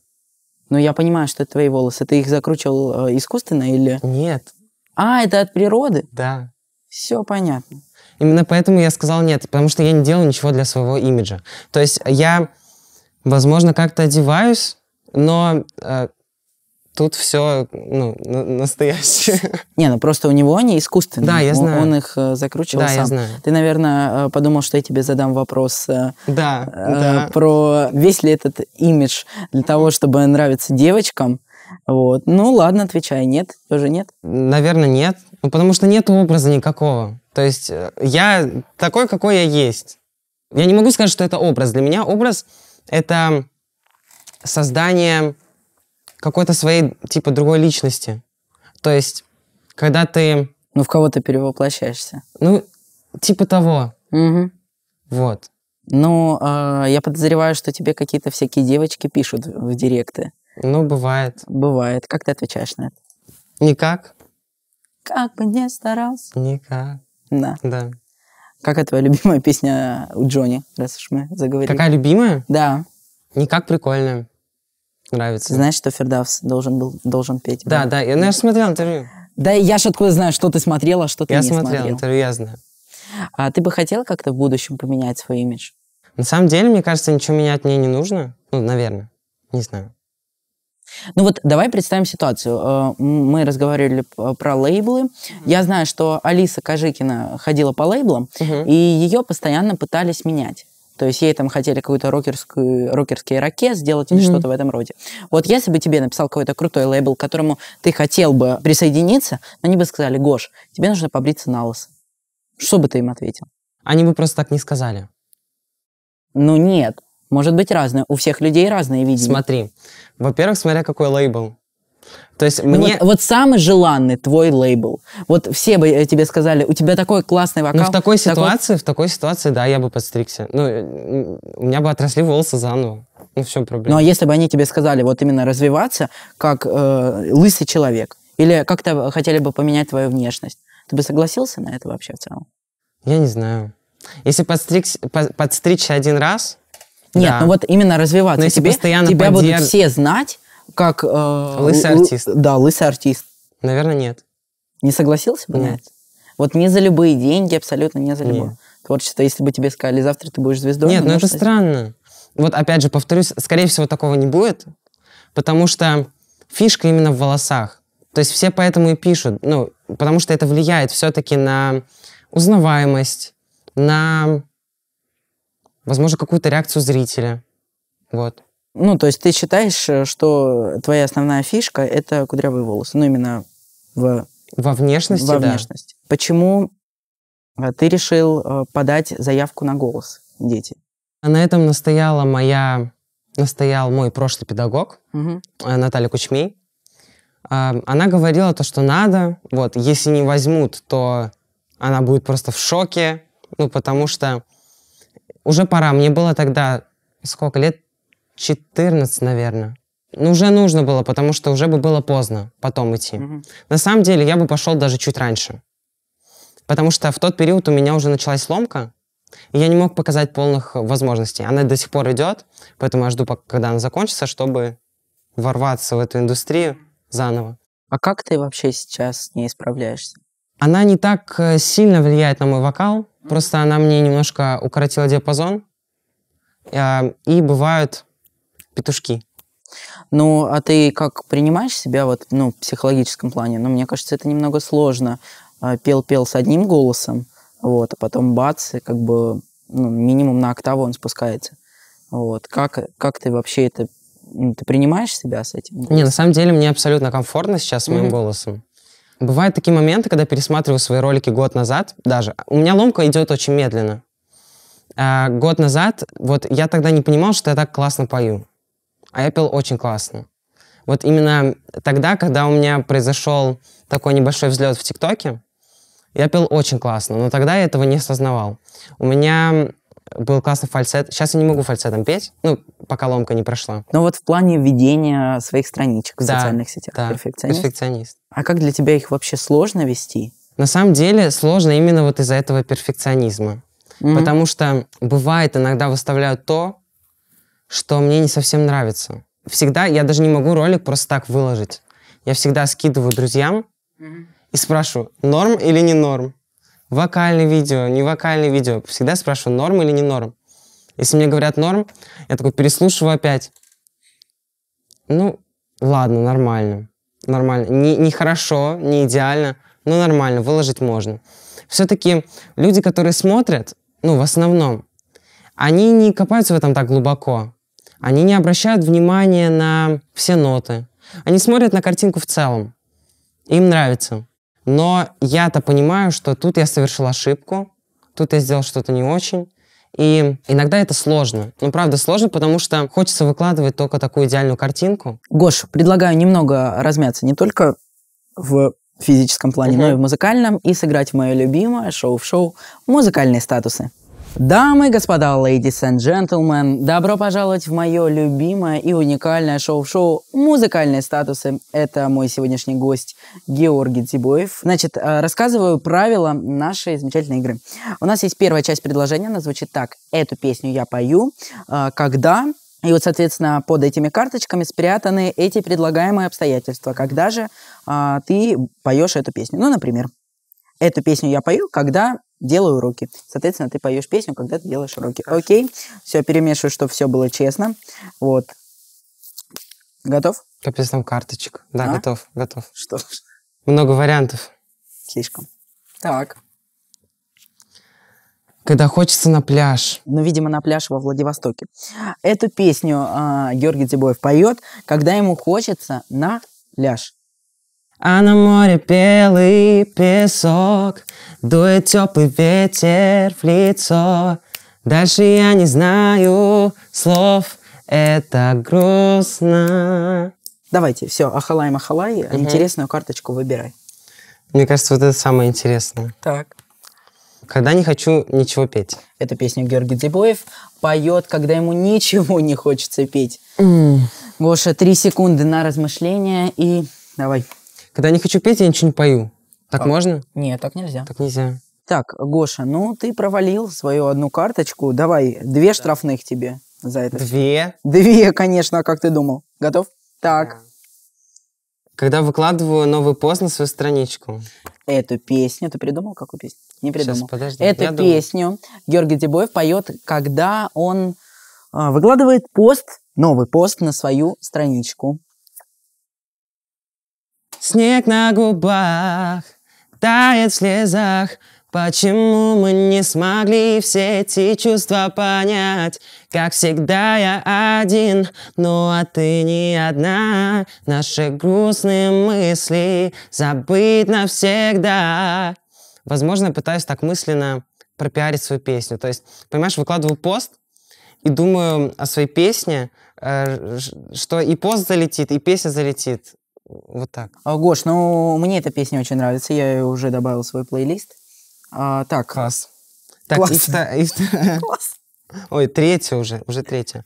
Ну, я понимаю, что это твои волосы. Ты их закручивал э, искусственно или... Нет. А, это от природы? Да. Все понятно. Именно поэтому я сказал нет, потому что я не делаю ничего для своего имиджа. То есть я, возможно, как-то одеваюсь, но э, тут все ну, на- настоящее. Не, ну просто у него они искусственные. Да, я Он- знаю. Он их э, закручивал Да, сам. я знаю. Ты, наверное, э, подумал, что я тебе задам вопрос э, Да, э, да. про весь ли этот имидж для того, чтобы нравиться девочкам. Вот. Ну, ладно, отвечай. Нет, тоже нет. Наверное, нет. Ну, потому что нет образа никакого. То есть я такой, какой я есть. Я не могу сказать, что это образ. Для меня образ — это создание какой-то своей, типа, другой личности. То есть, когда ты, Ну, в кого ты перевоплощаешься. ну, типа того, Мгм. вот. Ну, э, я подозреваю, что тебе какие-то всякие девочки пишут в в директы. Ну, бывает. Бывает. Как ты отвечаешь на это? Никак. Как бы не старался. Никак. Да. Да. Какая твоя любимая песня у Джонни, раз уж мы заговорили? Какая любимая? Да. Никак прикольная. Нравится. Знаешь, что Фердавс должен был должен петь? Да, да. Я, наверное, смотрел интервью. Да, я ж откуда знаю, что ты смотрела, что ты Я не смотрел смотрел. интервью, я знаю. А ты бы хотел как-то в будущем поменять свой имидж? На самом деле, мне кажется, ничего менять мне не нужно. Ну, наверное. Не знаю. Ну вот давай представим ситуацию. Э, Мы разговаривали про лейблы. Я знаю, что Алиса Кожикина ходила по лейблам, и ее постоянно пытались менять. То есть ей там хотели какую-то рокерскую, рокерский ракет сделать или что-то в этом роде. Вот если бы тебе написал какой-то крутой лейбл, к которому ты хотел бы присоединиться, они бы сказали, Гош, тебе нужно побриться на лысо. Что бы ты им ответил? Они бы просто так не сказали. Ну нет, может быть разное. У всех людей разные видения. Смотри. Во-первых, смотря какой лейбл. То есть Ну мне... вот, вот самый желанный твой лейбл. Вот все бы э, тебе сказали, у тебя такой классный вокал. Ну, в такой такой- ситуации, в такой ситуации, да, я бы подстригся. Ну, э, у меня бы отросли волосы заново. Ну, в чем Ну проблема? а если бы они тебе сказали вот именно развиваться как э, лысый человек, или как-то хотели бы поменять твою внешность, ты бы согласился на это вообще в целом? Я не знаю. Если подстригся- по- подстричься один раз... Нет, да. ну вот именно развиваться. Но если тебе, постоянно тебя будут подерж- все знать как... э, Лысый артист. Да, лысый артист. Наверное, нет. Не согласился бы Нет. Вот не за любые деньги, абсолютно не за любое. Нет. Творчество, если бы тебе сказали, завтра ты будешь звездой. Нет, ну это стать. странно. Вот опять же, повторюсь, скорее всего, такого не будет, потому что фишка именно в волосах. То есть все поэтому и пишут, ну, потому что это влияет все-таки на узнаваемость, на, возможно, какую-то реакцию зрителя. Вот. Ну, то есть ты считаешь, э, что твоя основная фишка – это кудрявые волосы, ну, именно в, Во внешности, во да. внешности. Почему э, ты решил э, подать заявку на голос, дети? А на этом настояла моя, настоял мой прошлый педагог, э, Наталья Кучмей. А, Она говорила то, что надо. Вот, если не возьмут, то она будет просто в шоке. Ну, потому что уже пора. Мне было тогда сколько лет? 14, наверное. Ну, уже нужно было, потому что уже бы было поздно потом идти. Мгм. На самом деле, я бы пошел даже чуть раньше. Потому что в тот период у меня уже началась сломка, и я не мог показать полных возможностей. Она до сих пор идет, поэтому я жду, когда она закончится, чтобы ворваться в эту индустрию заново. А как ты вообще сейчас с ней справляешься? Она не так э, сильно влияет на мой вокал, просто она мне немножко укоротила диапазон, э, и бывают петушки. Ну, а ты как принимаешь себя вот, ну, в психологическом плане? Ну, мне кажется, это немного сложно. А, Пел-пел с одним голосом, вот, а потом бац, и как бы ну, минимум на октаву он спускается. Вот. Как, как ты вообще это... ну, Ты принимаешь себя с этим? Не, на самом деле мне абсолютно комфортно сейчас с моим Мгм. голосом. Бывают такие моменты, когда пересматриваю свои ролики год назад, даже. У меня ломка идет очень медленно. А, год назад, вот я тогда не понимал, что я так классно пою. А я пел очень классно. Вот именно тогда, когда у меня произошел такой небольшой взлет в ТикТоке, я пел очень классно, но тогда я этого не осознавал. У меня был классный фальцет. Сейчас я не могу фальцетом петь, ну, пока ломка не прошла. Ну вот в плане ведения своих страничек в Да, социальных сетях. Да, Перфекционист. перфекционист. А как для тебя их вообще сложно вести? На самом деле сложно именно вот из-за этого перфекционизма. Мгм. Потому что бывает, иногда выставляют то, что мне не совсем нравится. Всегда я даже не могу ролик просто так выложить. Я всегда скидываю друзьям и спрашиваю, норм или не норм? Вокальное видео, не вокальное видео. Всегда спрашиваю, норм или не норм. Если мне говорят норм, я такой переслушиваю опять. Ну, ладно, нормально. Нормально. Не, не хорошо, не идеально, но нормально, выложить можно. Все-таки люди, которые смотрят, ну, в основном, они не копаются в этом так глубоко. Они не обращают внимания на все ноты. Они смотрят на картинку в целом. Им нравится. Но я-то понимаю, что тут я совершил ошибку, тут я сделал что-то не очень. И иногда это сложно. Ну, правда, сложно, потому что хочется выкладывать только такую идеальную картинку. Гош, предлагаю немного размяться не только в физическом плане, но и в музыкальном, и сыграть мое любимое шоу в шоу «Музыкальные статусы». Дамы господа, ladies and gentlemen, добро пожаловать в мое любимое и уникальное шоу в шоу «Музыкальные статусы». Это мой сегодняшний гость Георгий Дзибоев. Значит, э, рассказываю правила нашей замечательной игры. У нас есть первая часть предложения, она звучит так. Эту песню я пою, э, когда и вот, соответственно, под этими карточками спрятаны эти предлагаемые обстоятельства. Когда же а, ты поешь эту песню? Ну, например, эту песню я пою, когда делаю уроки. Соответственно, ты поешь песню, когда ты делаешь уроки. Окей, все, перемешиваю, чтобы все было честно. Вот. Готов? Капец там карточек. Да, А? готов, готов. Что ж, Много вариантов. слишком. Так. Когда хочется на пляж. Ну, видимо, на пляж во Владивостоке. Эту песню а, Георгий Дзибоев поет, когда ему хочется на пляж. А на море белый песок, дует теплый ветер в лицо. Дальше я не знаю слов, это грустно. Давайте, все, ахалай махалай, интересную карточку выбирай. Мне кажется, вот это самое интересное. Так. Когда не хочу ничего петь. Эту песню Георгий Дзибоев поет, когда ему ничего не хочется петь. Гоша, три секунды на размышление и давай. Когда не хочу петь, я ничего не пою. Так можно? Нет, так нельзя. Так нельзя. Так, Гоша, ну ты провалил свою одну карточку. Давай, две штрафных тебе за это. Две. Две, конечно, а как ты думал? Готов? Так. Когда выкладываю новый пост на свою страничку. Эту песню, ты придумал какую песню? Не придумал. Сейчас, подожди. Эту я песню Георгий Дзибоев поет, когда он а, выкладывает пост, новый пост на свою страничку. Снег на губах тает в слезах. Почему мы не смогли все эти чувства понять? Как всегда я один, ну а ты не одна. Наши грустные мысли забыть навсегда. Возможно, я пытаюсь так мысленно пропиарить свою песню. То есть, понимаешь, выкладываю пост и думаю о своей песне, э, что и пост залетит, и песня залетит. Вот так. А, Гош, ну мне эта песня очень нравится, я ее уже добавил в свой плейлист. А, так, Класс. Так, Класс. и и Класс. Ой, третья уже, уже третья.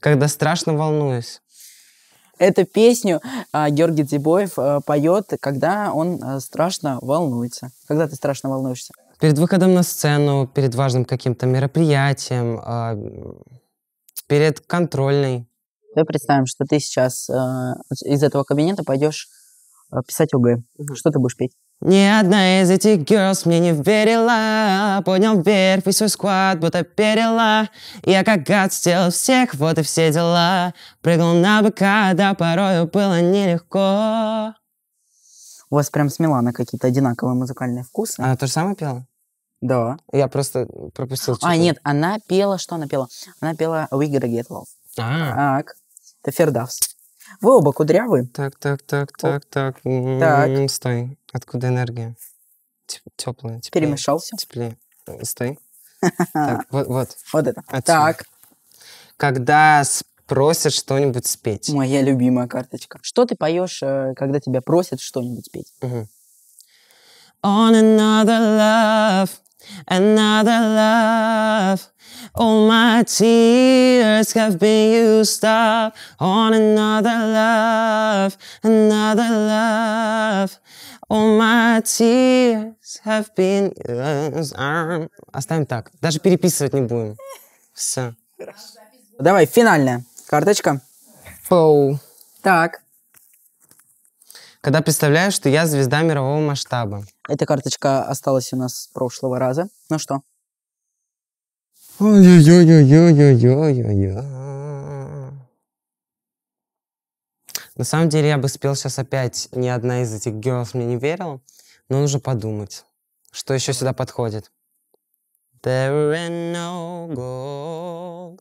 Когда страшно волнуюсь. Эту песню а, Георгий Дзибоев а, поет, когда он а, страшно волнуется. Когда ты страшно волнуешься? Перед выходом на сцену, перед важным каким-то мероприятием, а, перед контрольной. Давай представим, что ты сейчас а, из этого кабинета пойдешь а, писать ОГЭ. Что ты будешь петь? Ни одна из этих girls мне не верила Поднял вверх весь свой склад, будто перила Я как гад сделал всех, вот и все дела Прыгал на быка, да порою было нелегко У вас прям с Миланой какие-то одинаковые музыкальные вкусы. Она то же самое пела? Да. Я просто пропустил А, нет, она пела, что она пела? Она пела We Gotta Get Love. А, Так, это Фердавс. Вы оба кудрявые. так, так, так, так, так. Так. Стой. Откуда энергия? Теплая, теплее. Перемешался. Теплее. Э, Стой. Так, вот, вот. Вот это. Отсюда. Так, Когда спросят что-нибудь спеть. моя любимая карточка. Что ты поешь, э, когда тебя просят что-нибудь спеть? On another love, another love. All my tears have been used up on another love, another love. All my tears have been used up. Оставим так. Даже переписывать не будем. Все. Давай, финальная карточка. Фоу. Так. Когда представляешь, что я звезда мирового масштаба. Эта карточка осталась у нас с прошлого раза. Ну что? На самом деле я бы спел сейчас опять ни одна из этих girls мне не верила, но нужно подумать, что еще сюда подходит. There ain't no gold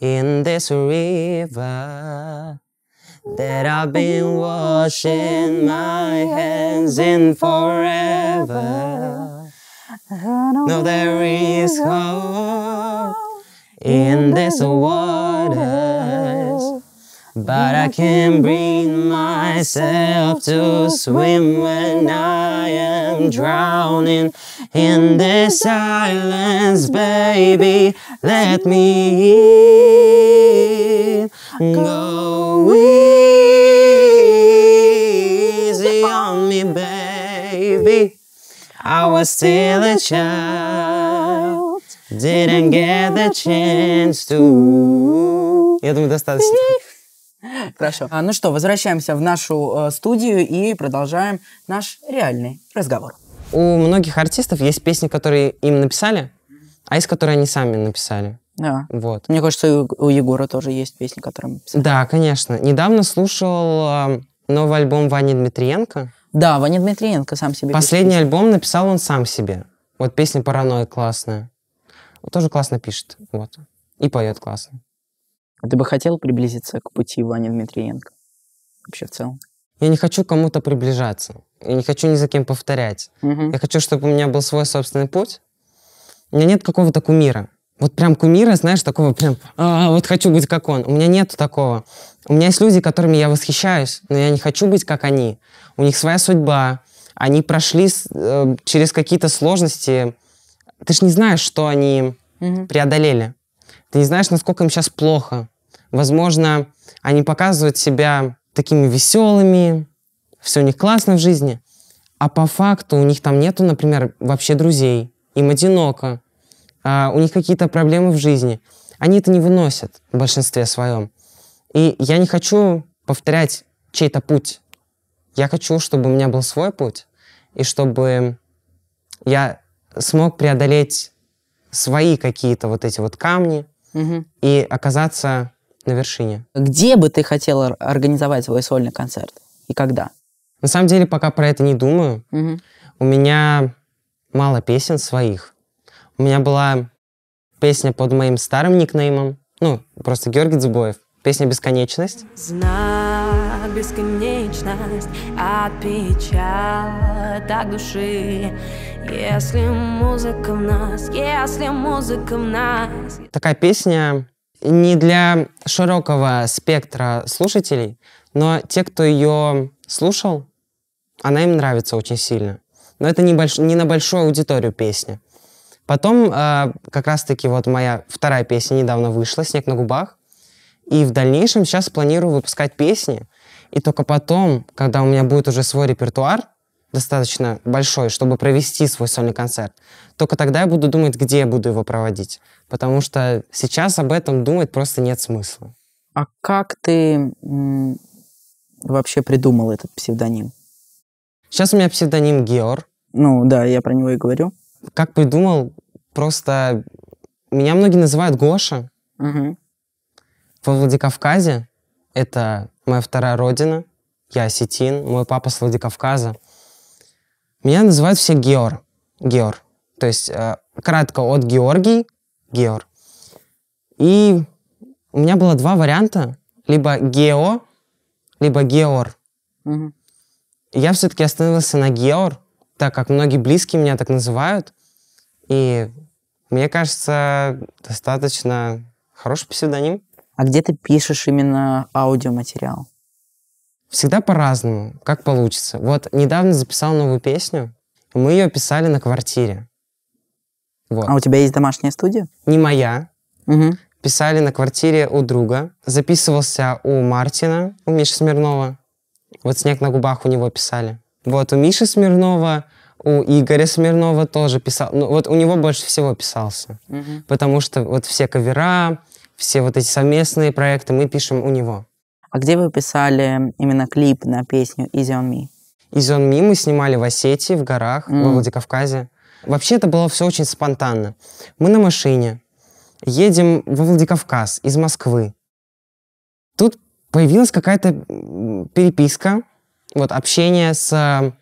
in this river that I've been washing my hands in forever. No, there is hope in this waters, but I can't bring myself to swim when I am drowning in this silence, baby. Let me in. Go easy on me, baby. I was still a child, didn't get the chance to. Я думаю, достаточно. Хорошо. А, ну что, возвращаемся в нашу э, студию и продолжаем наш реальный разговор. У многих артистов есть песни, которые им написали, а есть, которые они сами написали. Да. Вот. Мне кажется, у, Егора тоже есть песни, которые мы писали. Да, конечно. Недавно слушал э, новый альбом Вани Дмитриенко. Да, Ваня Дмитриенко сам себе Последний альбом написал он сам себе. Вот песня «Паранойя» классная. Он тоже классно пишет. Вот. И поет классно. А ты бы хотел приблизиться к пути Вани Дмитриенко? Вообще в целом? Я не хочу кому-то приближаться. Я не хочу ни за кем повторять. Мгм. Я хочу, чтобы у меня был свой собственный путь. У меня нет какого-то кумира. Вот прям кумира, знаешь, такого прям, «А, вот хочу быть как он. У меня нет такого. У меня есть люди, которыми я восхищаюсь, но я не хочу быть как они. У них своя судьба. Они прошли э, через какие-то сложности. Ты ж не знаешь, что они Мгм. преодолели. Ты не знаешь, насколько им сейчас плохо. Возможно, они показывают себя такими веселыми, все у них классно в жизни, а по факту у них там нету, например, вообще друзей, им одиноко, а, у них какие-то проблемы в жизни. Они это не выносят в большинстве своем. И я не хочу повторять чей-то путь. Я хочу, чтобы у меня был свой путь, и чтобы я смог преодолеть свои какие-то вот эти вот камни Мгм. и оказаться на вершине. Где бы ты хотел ор- организовать свой сольный концерт? И когда? На самом деле, пока про это не думаю. Мгм. У меня мало песен своих. У меня была песня под моим старым никнеймом, ну, просто Георгий Дзубоев. Песня «Бесконечность». Знак бесконечность отпечаток души Если музыка в нас, если музыка в нас Такая песня не для широкого спектра слушателей, но те, кто ее слушал, она им нравится очень сильно. Но это не, больш- не на большую аудиторию песня. Потом э, как раз-таки вот моя вторая песня недавно вышла «Снег на губах». И в дальнейшем сейчас планирую выпускать песни. И только потом, когда у меня будет уже свой репертуар, достаточно большой, чтобы провести свой сольный концерт, только тогда я буду думать, где я буду его проводить. Потому что сейчас об этом думать просто нет смысла. А как ты вообще придумал этот псевдоним? Сейчас у меня псевдоним Геор. Ну, да, я про него и говорю. Как придумал, просто меня многие называют Гоша. Мгм. Во Владикавказе это моя вторая родина. Я осетин, мой папа с Владикавказа. Меня называют все Геор. Геор. То есть э, кратко от Георгий, Геор. И у меня было два варианта. Либо Гео, либо Геор. Мгм. Я все-таки остановился на Геор, так как многие близкие меня так называют. И мне кажется, достаточно хороший псевдоним. А где ты пишешь именно аудиоматериал? Всегда по-разному, как получится. Вот недавно записал новую песню, мы ее писали на квартире. Вот. А у тебя есть домашняя студия? Не моя. Угу. Писали на квартире у друга. Записывался у Мартина, у Миши Смирнова. Вот «Снег на губах» у него писали. Вот у Миши Смирнова, у Игоря Смирнова тоже писал. Ну, вот у него больше всего писался. Потому что вот все кавера, все вот эти совместные проекты мы пишем у него. А где вы писали именно клип на песню Easy on Me? Из Он Ми мы снимали в Осетии, в горах, М. во Владикавказе. Вообще это было все очень спонтанно. Мы на машине едем во Владикавказ из Москвы. Тут появилась какая-то переписка, вот общение с э,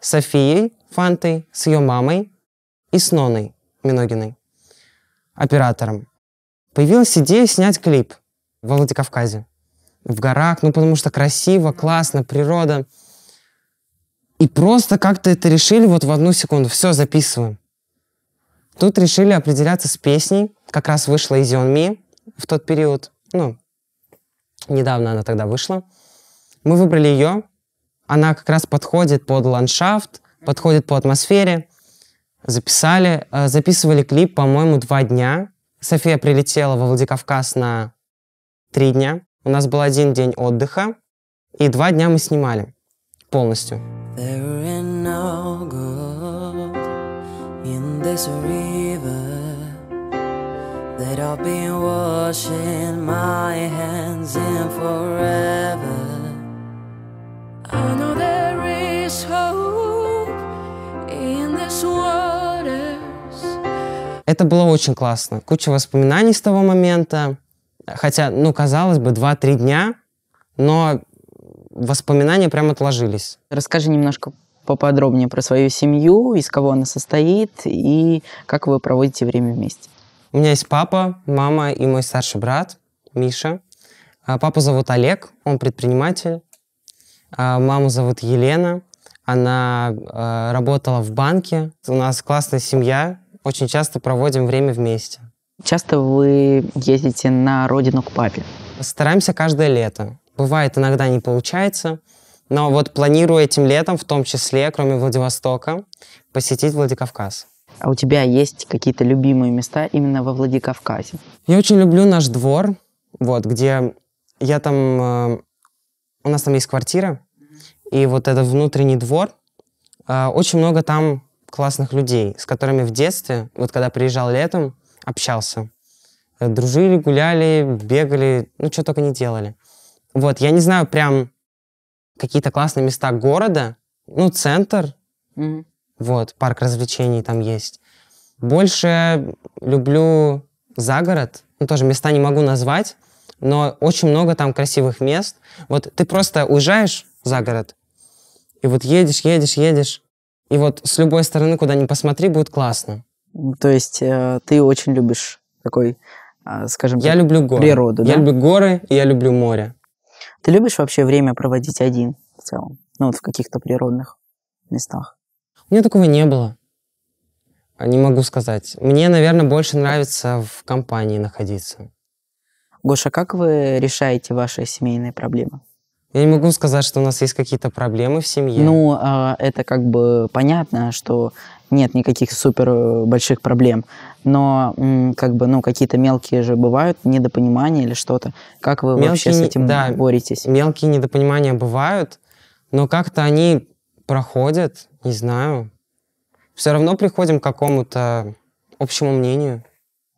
Софией Фантой, с ее мамой и с Ноной Миногиной, оператором. Появилась идея снять клип во Владикавказе. В горах, ну потому что красиво, классно, природа. И просто как-то это решили вот в одну секунду. Все, записываем. Тут решили определяться с песней. Как раз вышла Easy on Me в тот период. Ну, недавно она тогда вышла. Мы выбрали ее. Она как раз подходит под ландшафт, подходит по атмосфере. Записали, э, записывали клип, по-моему, два дня. София прилетела во Владикавказ на три дня. У нас был один день отдыха, и два дня мы снимали полностью. That I've been washing my hands in forever. I know there is hope in this waters. Это было очень классно. Куча воспоминаний с того момента. Хотя, ну, казалось бы, 2-3 дня, но воспоминания прям отложились. Расскажи немножко поподробнее про свою семью, из кого она состоит и как вы проводите время вместе. У меня есть папа, мама и мой старший брат Миша. А Папу зовут Олег, он предприниматель. А Маму зовут Елена, она э, работала в банке. У нас классная семья, очень часто проводим время вместе. Часто вы ездите на родину к папе. Стараемся каждое лето. Бывает, иногда не получается, но вот планирую этим летом, в том числе, кроме Владивостока, посетить Владикавказ. А у тебя есть какие-то любимые места именно во Владикавказе? Я очень люблю наш двор, вот, где я там... э, у нас там есть квартира, и вот этот внутренний двор, э, очень много там классных людей, с которыми в детстве, вот когда приезжал летом, общался. Э, Дружили, гуляли, бегали, ну, что только не делали. Вот, я не знаю прям какие-то классные места города, ну, центр, вот, парк развлечений там есть. Больше люблю загород. Ну, тоже места не могу назвать, но очень много там красивых мест. Вот ты просто уезжаешь за город, и вот едешь, едешь, едешь, и вот с любой стороны, куда ни посмотри, будет классно. То есть э, ты очень любишь такой, а, скажем Я так, люблю горы. природу, Я да? люблю горы, и я люблю море. Ты любишь вообще время проводить один в целом? Ну, вот в каких-то природных местах. У меня такого не было. А, Не могу сказать. Мне, наверное, больше нравится в компании находиться. Гоша, как вы решаете ваши семейные проблемы? Я не могу сказать, что у нас есть какие-то проблемы в семье. Ну, а, это как бы понятно, что нет никаких супер э, больших проблем, но как бы, ну, какие-то мелкие же бывают, недопонимания или что-то. Как вы вообще Мелкие с не- этим да. боретесь? Мелкие недопонимания бывают, но как-то они проходят, не знаю. Все равно приходим к какому-то общему мнению.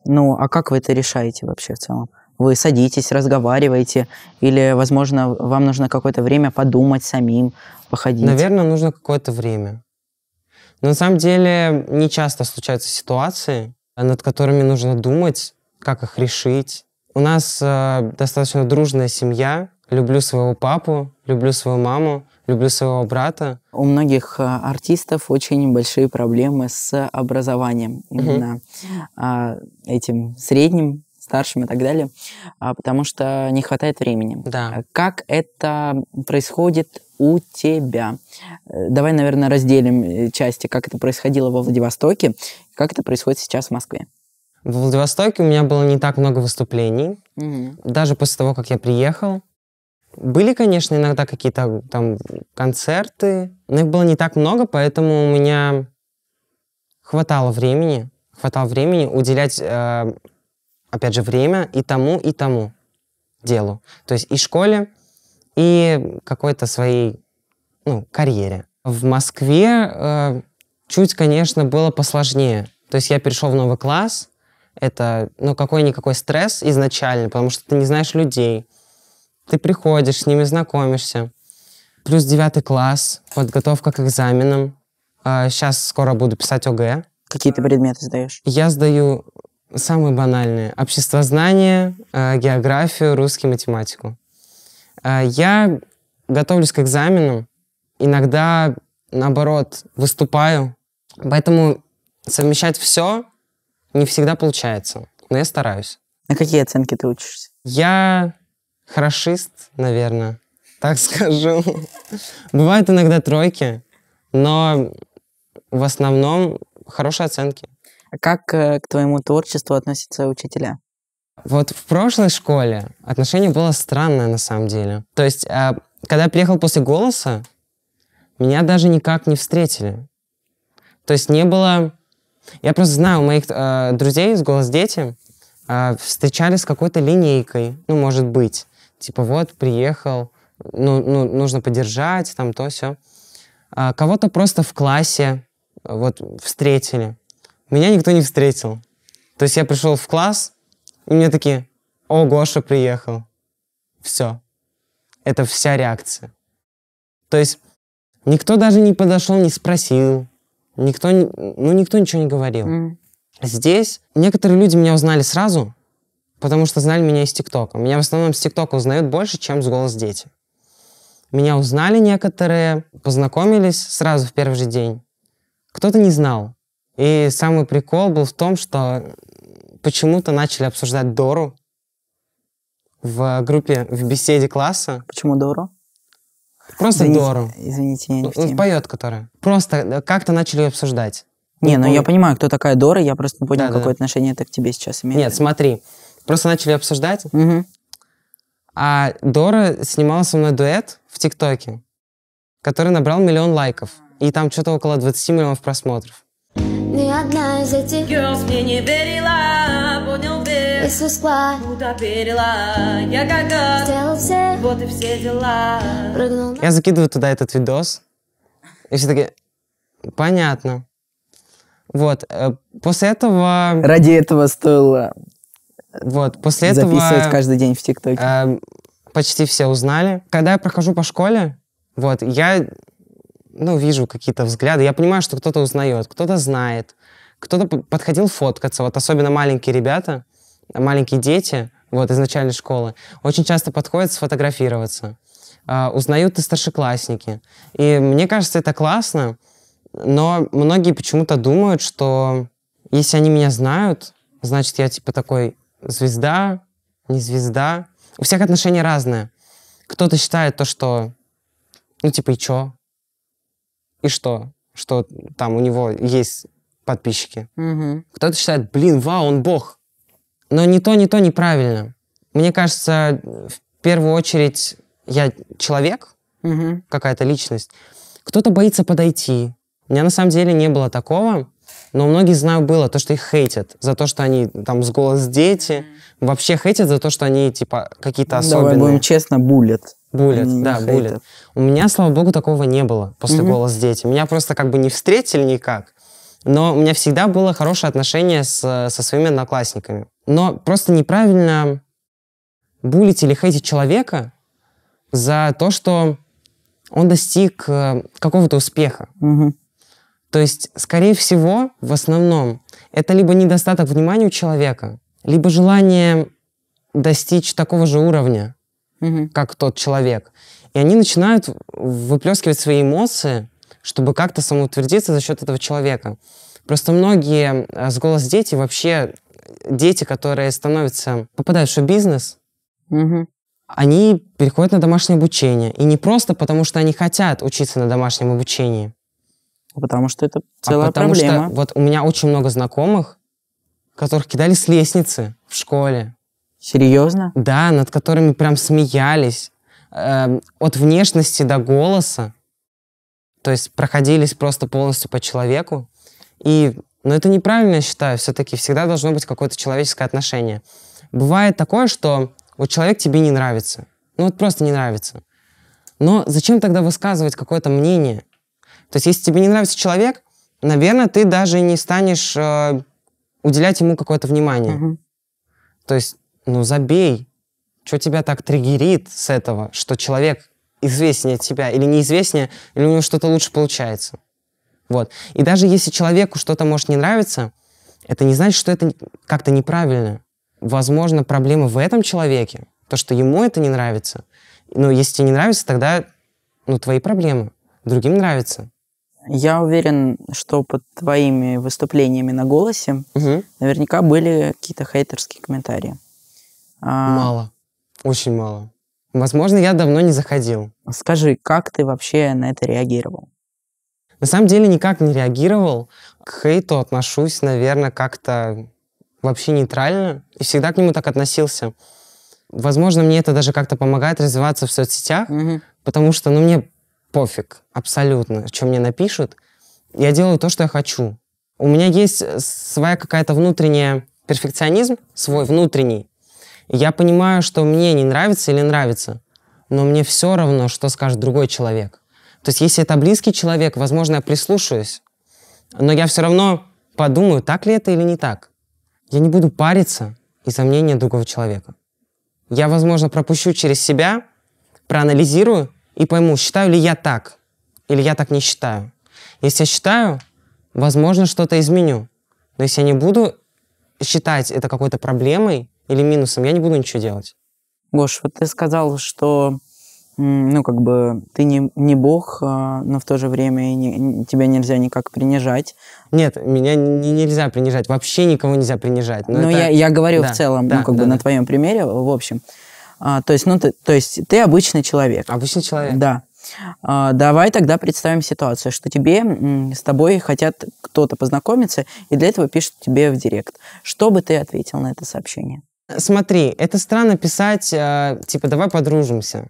Ну, а как вы это решаете вообще в целом? Вы садитесь, разговариваете, или, возможно, вам нужно какое-то время подумать самим, походить? Наверное, нужно какое-то время. Но на самом деле не часто случаются ситуации, над которыми нужно думать, как их решить. У нас э, достаточно дружная семья. Люблю своего папу, люблю свою маму, люблю своего брата. У многих а, артистов очень большие проблемы с образованием, именно а, этим средним, старшим и так далее, а, потому что не хватает времени. Да. А Как это происходит у тебя? Э, Давай, наверное, разделим э, части, как это происходило во Владивостоке, как это происходит сейчас в Москве. В Владивостоке у меня было не так много выступлений. Даже после того, как я приехал. Были, конечно, иногда какие-то там концерты, но их было не так много, поэтому у меня хватало времени хватало времени уделять, э, опять же, время и тому, и тому делу. То есть и школе, и какой-то своей ну, карьере. В Москве э, чуть, конечно, было посложнее. То есть я перешел в новый класс, это, ну, какой-никакой стресс изначально, потому что ты не знаешь людей. Ты приходишь, с ними знакомишься. Плюс девятый класс, подготовка к экзаменам. Сейчас скоро буду писать ОГЭ. Какие ты предметы сдаешь? Я сдаю самые банальные. Обществознание, э, географию, русский, математику. Э, Я готовлюсь к экзаменам. Иногда, наоборот, выступаю. Поэтому совмещать все не всегда получается. Но я стараюсь. На какие оценки ты учишься? Я хорошист, наверное, так скажу. Бывают иногда тройки, но в основном хорошие оценки. Как э, к твоему творчеству относятся учителя? Вот в прошлой школе отношение было странное на самом деле. То есть, а, когда я приехал после «Голоса», меня даже никак не встретили. То есть не было... Я просто знаю, у моих э, друзей из «Голос дети» э, встречали с какой-то линейкой, ну, может быть. Типа, вот, приехал, ну, ну нужно поддержать, там, то, все. кого-то просто в классе вот встретили. Меня никто не встретил. То есть я пришел в класс, и мне такие, о, Гоша приехал. Все. Это вся реакция. То есть никто даже не подошел, не спросил. Никто, ну, никто ничего не говорил. М. Здесь некоторые люди меня узнали сразу, потому что знали меня из ТикТока. Меня в основном с ТикТока узнают больше, чем с «Голос дети». Меня узнали некоторые, познакомились сразу в первый же день. Кто-то не знал. И самый прикол был в том, что почему-то начали обсуждать Дору в группе, в беседе класса. Почему Дору? Просто Извините, Дору. Извините, я не в теме. Поет, которая. Просто э, как-то начали её обсуждать. Не, ну я понимаю, кто такая Дора, я просто не понял, Да-да-да. какое отношение это к тебе сейчас имеет. Нет, смотри. Просто начали обсуждать. Мгм. А Дора снимала со мной дуэт в ТикТоке, который набрал миллион лайков. И там что-то около 20 миллионов просмотров. Ни одна из этих Girls мне не верила, поднял вверх, из склад куда верила, я как Сделал все, вот и все дела. прыгнул Я закидываю туда этот видос, и все таки понятно. Вот, э, после этого, Ради этого стоило вот, после записывать этого каждый день в ТикТоке. э, почти все узнали. Когда я прохожу по школе, вот, я, ну, вижу какие-то взгляды, я понимаю, что кто-то узнает, кто-то знает, кто-то подходил фоткаться, вот, особенно маленькие ребята, маленькие дети, вот, из начальной школы, очень часто подходят сфотографироваться. А, узнают и старшеклассники. И мне кажется, это классно, но многие почему-то думают, что если они меня знают, значит, я типа такой звезда, не звезда. У всех отношения разные. Кто-то считает то, что, ну, типа, и чё? И что? Что там у него есть подписчики. Мгм. Кто-то считает, блин, вау, он бог. Но ни то, ни то неправильно. Мне кажется, в первую очередь я человек, Мгм. какая-то личность. Кто-то боится подойти. У меня на самом деле не было такого, но у многих, знаю, было то, что их хейтят за то, что они там с голос дети. Вообще хейтят за то, что они типа какие-то Ну, Давай особенные. будем честно, булят. Булят, Они да, хейтят. У меня, слава богу, такого не было после Мгм. «Голос дети». Меня просто как бы не встретили никак. Но у меня всегда было хорошее отношение с, со своими одноклассниками. Но просто неправильно булить или хейтить человека за то, что он достиг э, какого-то успеха. Мгм. То есть, скорее всего, в основном, это либо недостаток внимания у человека, либо желание достичь такого же уровня, Мгм. как тот человек. И они начинают выплескивать свои эмоции, чтобы как-то самоутвердиться за счет этого человека. Просто многие э, с голос дети вообще дети, которые становятся, попадают в шоу-бизнес, Мгм. они переходят на домашнее обучение. И не просто потому, что они хотят учиться на домашнем обучении, Потому что это а целая потому проблема. что вот у меня очень много знакомых, которых кидали с лестницы в школе. Серьезно? Да, над которыми прям смеялись. Эм, от внешности до голоса. То есть проходились просто полностью по человеку. И Но это неправильно, я считаю. Все-таки всегда должно быть какое-то человеческое отношение. Бывает такое, что вот человек тебе не нравится. Ну вот просто не нравится. Но зачем тогда высказывать какое-то мнение? То есть если тебе не нравится человек, наверное, ты даже не станешь э, уделять ему какое-то внимание. Мгм. То есть, ну забей. Что тебя так триггерит с этого, что человек известнее тебя или неизвестнее, или у него что-то лучше получается. Вот. И даже если человеку что-то может не нравиться, это не значит, что это как-то неправильно. Возможно, проблема в этом человеке, то, что ему это не нравится. Но если тебе не нравится, тогда ну, твои проблемы. Другим нравится. Я уверен, что под твоими выступлениями на голосе Мгм. наверняка были какие-то хейтерские комментарии. А, Мало. Очень мало. Возможно, я давно не заходил. Скажи, как ты вообще на это реагировал? На самом деле никак не реагировал. К хейту отношусь, наверное, как-то вообще нейтрально. И всегда к нему так относился. Возможно, мне это даже как-то помогает развиваться в соцсетях, Мгм. потому что, ну, мне пофиг абсолютно, что мне напишут. Я делаю то, что я хочу. У меня есть своя какая-то внутренняя перфекционизм, свой внутренний. Я понимаю, что мне не нравится или нравится, но мне все равно, что скажет другой человек. То есть, если это близкий человек, возможно, я прислушаюсь, но я все равно подумаю, так ли это или не так. Я не буду париться из-за мнения другого человека. Я, возможно, пропущу через себя, проанализирую и пойму, считаю ли я так, или я так не считаю. Если я считаю, возможно, что-то изменю. Но если я не буду считать это какой-то проблемой или минусом, я не буду ничего делать. Гош, вот ты сказал, что ну, как бы, ты не, не бог, а, но в то же время и не- тебя нельзя никак принижать. Нет, меня не- нельзя принижать. Вообще никого нельзя принижать. Но Но это- я, я говорю да, в целом, да, ну, как да, бы на да. твоем примере, в общем. А, то есть, ну, ты, то есть ты обычный человек. Обычный человек. Да. А, давай тогда представим ситуацию, что тебе с тобой хотят кто-то познакомиться, и для этого пишут тебе в директ. Что бы ты ответил на это сообщение? Смотри, это странно писать, э, типа, давай подружимся.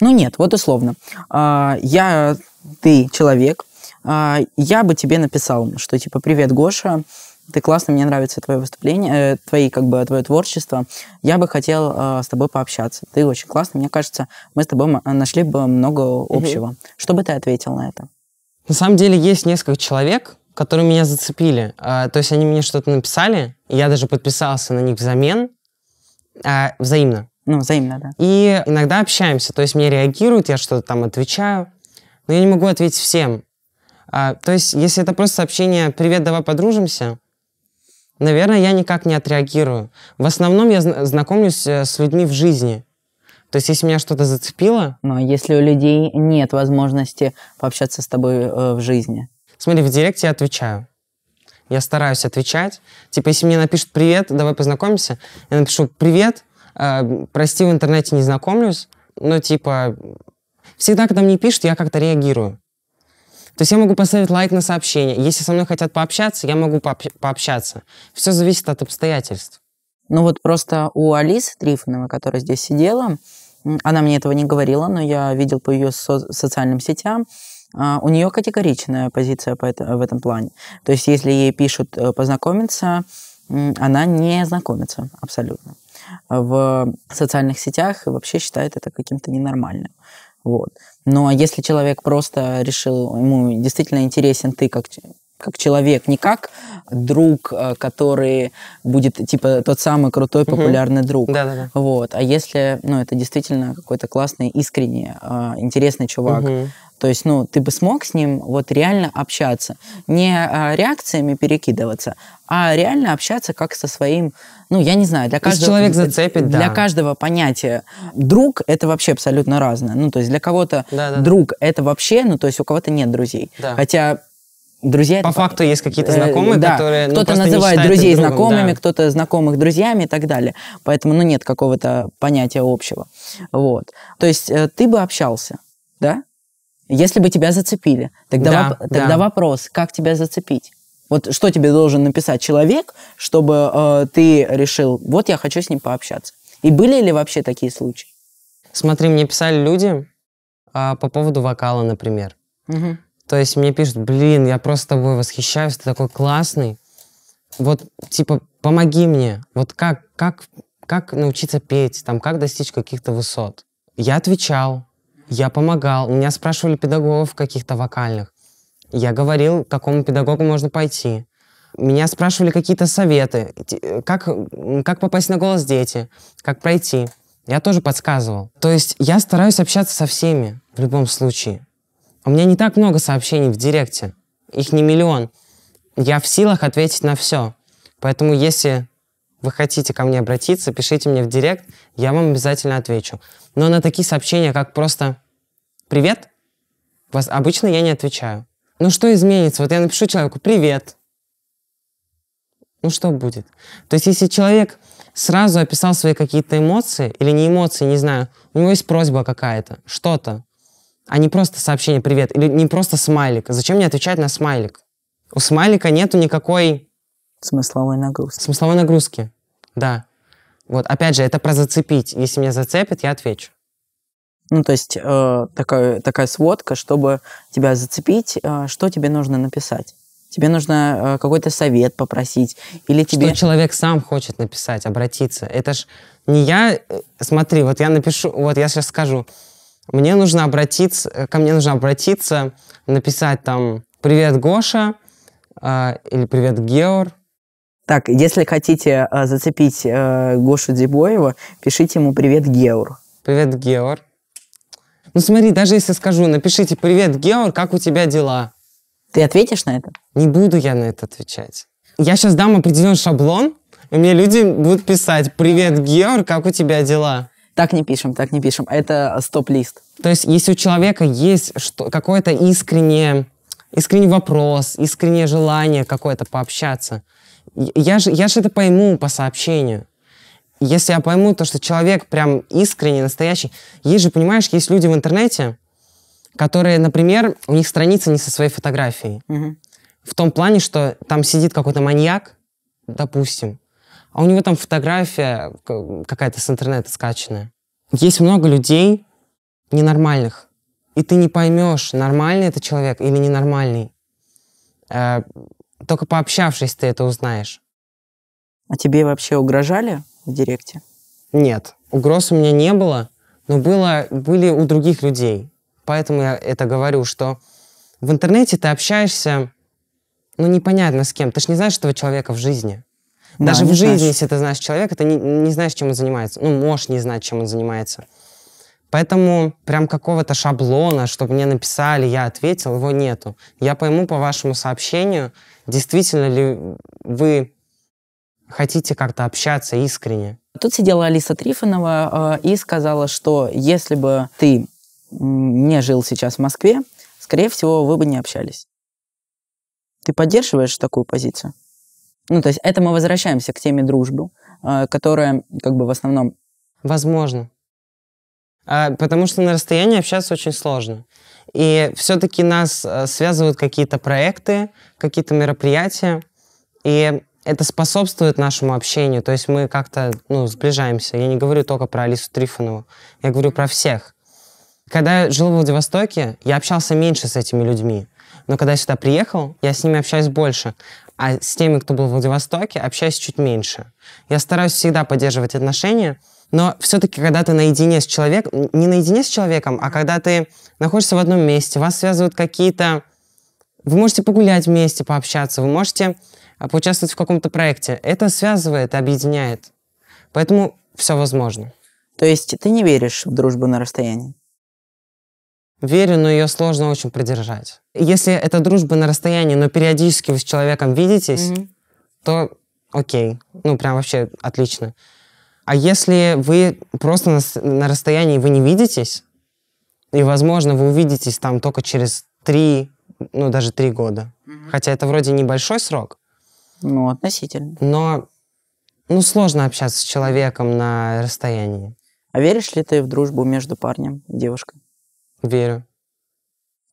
Ну нет, вот условно. А, я, ты человек, а, я бы тебе написал, что типа, привет, Гоша, ты классно, мне нравится твое выступление, э, твои, как бы, твое творчество. Я бы хотел э, с тобой пообщаться. Ты очень классный. Мне кажется, мы с тобой нашли бы много общего. Что бы ты ответил на это? На самом деле есть несколько человек, которые меня зацепили. А, то есть они мне что-то написали, я даже подписался на них взамен, а, взаимно. Ну, взаимно, да. И иногда общаемся, то есть мне реагируют, я что-то там отвечаю, но я не могу ответить всем. А, то есть если это просто сообщение «Привет, давай подружимся», наверное, я никак не отреагирую. В основном я зна- знакомлюсь э, с людьми в жизни. То есть если меня что-то зацепило, Но если у людей нет возможности пообщаться с тобой э, в жизни, Смотри, в директе я отвечаю. Я стараюсь отвечать. Типа, если мне напишут «Привет, давай познакомимся», я напишу «Привет, э, прости, в интернете не знакомлюсь». Ну, типа, всегда, когда мне пишут, я как-то реагирую. То есть я могу поставить лайк на сообщение. Если со мной хотят пообщаться, я могу пообщ- пообщаться. Все зависит от обстоятельств. Ну вот просто у Алисы Трифоновой, которая здесь сидела, она мне этого не говорила, но я видел по ее со- социальным сетям, у нее категоричная позиция в этом плане. То есть если ей пишут э, познакомиться, она не знакомится абсолютно. В социальных сетях вообще считает это каким-то ненормальным. Вот. Ну а если человек просто решил, ему действительно интересен ты как, как человек, не как друг, э, который будет типа тот самый крутой популярный друг. Да-да-да. Вот. А если, ну, это действительно какой-то классный, искренний, э, интересный чувак, Мгм. То есть, ну, ты бы смог с ним вот реально общаться, не э, реакциями перекидываться, а реально общаться как со своим, ну, я не знаю, для каждого... человек зацепит, Для да. каждого понятия друг это вообще абсолютно разное. Ну, то есть для кого-то Да-да-да. друг это вообще, ну, то есть у кого-то нет друзей. Да. Хотя друзья... По это факту есть какие-то Э, знакомые, да. которые... ну, Кто-то не называет друзей другом, знакомыми, да. кто-то знакомых друзьями и так далее. Поэтому, ну, нет какого-то понятия общего. Вот. То есть э, ты бы общался, да? Если бы тебя зацепили. Тогда, Да, воп- да. тогда вопрос, как тебя зацепить? Вот что тебе должен написать человек, чтобы э, ты решил, вот я хочу с ним пообщаться. И были ли вообще такие случаи? Смотри, мне писали люди а, по поводу вокала, например. То есть мне пишут, блин, я просто тобой восхищаюсь, ты такой классный. вот, типа, помоги мне, вот как, как, как научиться петь, там, как достичь каких-то высот. Я отвечал, я помогал, меня спрашивали педагогов каких-то вокальных. Я говорил, к какому педагогу можно пойти. Меня спрашивали какие-то советы, ти- как, как попасть на голос дети, как пройти. Я тоже подсказывал. То есть я стараюсь общаться со всеми в любом случае. У меня не так много сообщений в директе. Их не миллион. Я в силах ответить на все. Поэтому если вы хотите ко мне обратиться, пишите мне в директ, я вам обязательно отвечу. Но на такие сообщения, как просто «Привет», вас, обычно я не отвечаю. Ну что изменится? Вот я напишу человеку «Привет». Ну что будет? То есть если человек сразу описал свои какие-то эмоции, или не эмоции, не знаю, у него есть просьба какая-то, что-то, а не просто сообщение «Привет», или не просто смайлик. Зачем мне отвечать на смайлик? У смайлика нету никакой Смысловой нагрузки. смысловой нагрузки. Да. Вот, опять же, это про зацепить. Если меня зацепит, я отвечу. Ну, то есть э, такая, такая сводка, чтобы тебя зацепить, э, что тебе нужно написать? Тебе нужно э, какой-то совет попросить? Или тебе... Что человек сам хочет написать, обратиться. Это ж не я... э, Смотри, вот я напишу, вот я сейчас скажу. Мне нужно обратиться, э, ко мне нужно обратиться, написать там «Привет, Гоша» а, или «Привет, Геор». Так, если хотите э, зацепить э, Гошу Дебоева, пишите ему «Привет, Геур». «Привет, Геор». Ну смотри, даже если скажу, напишите «Привет, Геор, как у тебя дела?» Ты ответишь на это? Не буду я на это отвечать. Я сейчас дам определенный шаблон, и мне люди будут писать «Привет, Геор, как у тебя дела?» Так не пишем, так не пишем. Это стоп-лист. То есть, если у человека есть что, какое-то искреннее, искренний вопрос, искреннее желание какое-то пообщаться, я же, я же это пойму по сообщению. Если я пойму то, что человек прям искренний, настоящий... Есть же, понимаешь, есть люди в интернете, которые, например, у них страница не со своей фотографией. Мгм. В том плане, что там сидит какой-то маньяк, допустим, а у него там фотография какая-то с интернета скачанная. Есть много людей ненормальных, и ты не поймешь, нормальный это человек или ненормальный. Только пообщавшись, ты это узнаешь. А тебе вообще угрожали в директе? Нет, угроз у меня не было, но было, были у других людей. Поэтому я это говорю, что в интернете ты общаешься, ну, непонятно с кем. Ты ж не знаешь этого человека в жизни. Да, Даже в жизни, знаешь. если ты знаешь человека, ты не, не знаешь, чем он занимается. Ну, можешь не знать, чем он занимается. Поэтому прям какого-то шаблона, чтобы мне написали, я ответил, его нету. Я пойму по вашему сообщению, действительно ли вы хотите как-то общаться искренне. Тут сидела Алиса Трифонова э, и сказала, что если бы ты не жил сейчас в Москве, скорее всего, вы бы не общались. Ты поддерживаешь такую позицию? Ну, то есть это мы возвращаемся к теме дружбы, э, которая как бы в основном... Возможно. А, потому что на расстоянии общаться очень сложно. И все-таки нас э, связывают какие-то проекты, какие-то мероприятия, и это способствует нашему общению. То есть мы как-то ну, сближаемся. Я не говорю только про Алису Трифонову, я говорю про всех. Когда я жил в Владивостоке, я общался меньше с этими людьми. Но когда я сюда приехал, я с ними общаюсь больше. А с теми, кто был в Владивостоке, общаюсь чуть меньше. Я стараюсь всегда поддерживать отношения, но все-таки, когда ты наедине с человеком, не наедине с человеком, а когда ты находишься в одном месте, вас связывают какие-то... Вы можете погулять вместе, пообщаться, вы можете а, поучаствовать в каком-то проекте. Это связывает, объединяет. Поэтому все возможно. То есть ты не веришь в дружбу на расстоянии? Верю, но ее сложно очень продержать. Если это дружба на расстоянии, но периодически вы с человеком видитесь, то окей. Ну, прям вообще отлично. А если вы просто на, на расстоянии вы не видитесь, и, возможно, вы увидитесь там только через три, ну, даже три года. Хотя это вроде небольшой срок, Ну, относительно. но ну, сложно общаться с человеком на расстоянии. А веришь ли ты в дружбу между парнем и девушкой? Верю.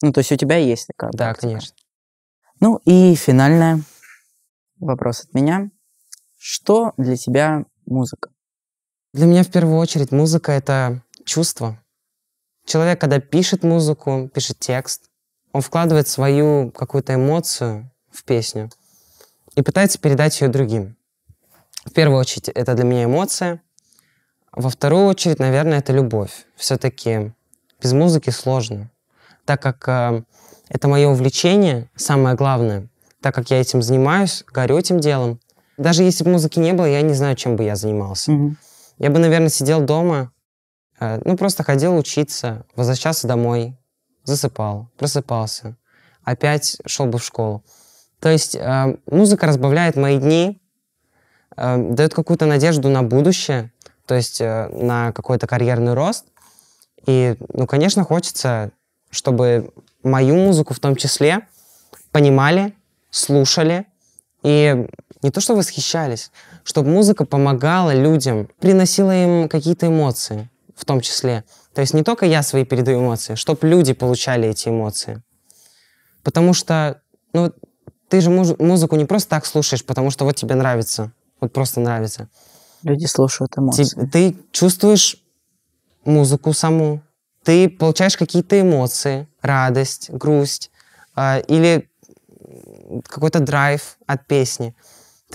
Ну, то есть у тебя есть такая Да, практика? конечно. Ну и финальный вопрос от меня. Что для тебя музыка? Для меня в первую очередь музыка — это чувство. Человек, когда пишет музыку, пишет текст, он вкладывает свою какую-то эмоцию в песню. и пытается передать ее другим. В первую очередь, это для меня эмоция. Во вторую очередь, наверное, это любовь. Все-таки без музыки сложно, так как э, это мое увлечение, самое главное, так как я этим занимаюсь, горю этим делом. Даже если бы музыки не было, я не знаю, чем бы я занимался. Мгм. Я бы, наверное, сидел дома, э, ну, просто ходил учиться, возвращался домой, засыпал, просыпался, опять шел бы в школу. То есть э, музыка разбавляет мои дни, э, дает какую-то надежду на будущее, то есть э, на какой-то карьерный рост. И, ну, конечно, хочется, чтобы мою музыку в том числе понимали, слушали и не то что восхищались, чтобы музыка помогала людям, приносила им какие-то эмоции в том числе. То есть не только я свои передаю эмоции, чтобы люди получали эти эмоции. Потому что, ну, ты же муз- музыку не просто так слушаешь, потому что вот тебе нравится, вот просто нравится. Люди слушают эмоции. Ты чувствуешь музыку саму, ты получаешь какие-то эмоции, радость, грусть а, или какой-то драйв от песни.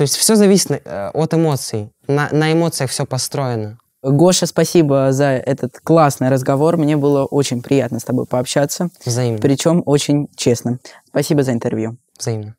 То есть все зависит э, от эмоций. На, на эмоциях все построено. Гоша, спасибо за этот классный разговор. Мне было очень приятно с тобой пообщаться, Взаимно. причем очень честно. Спасибо за интервью. Взаимно.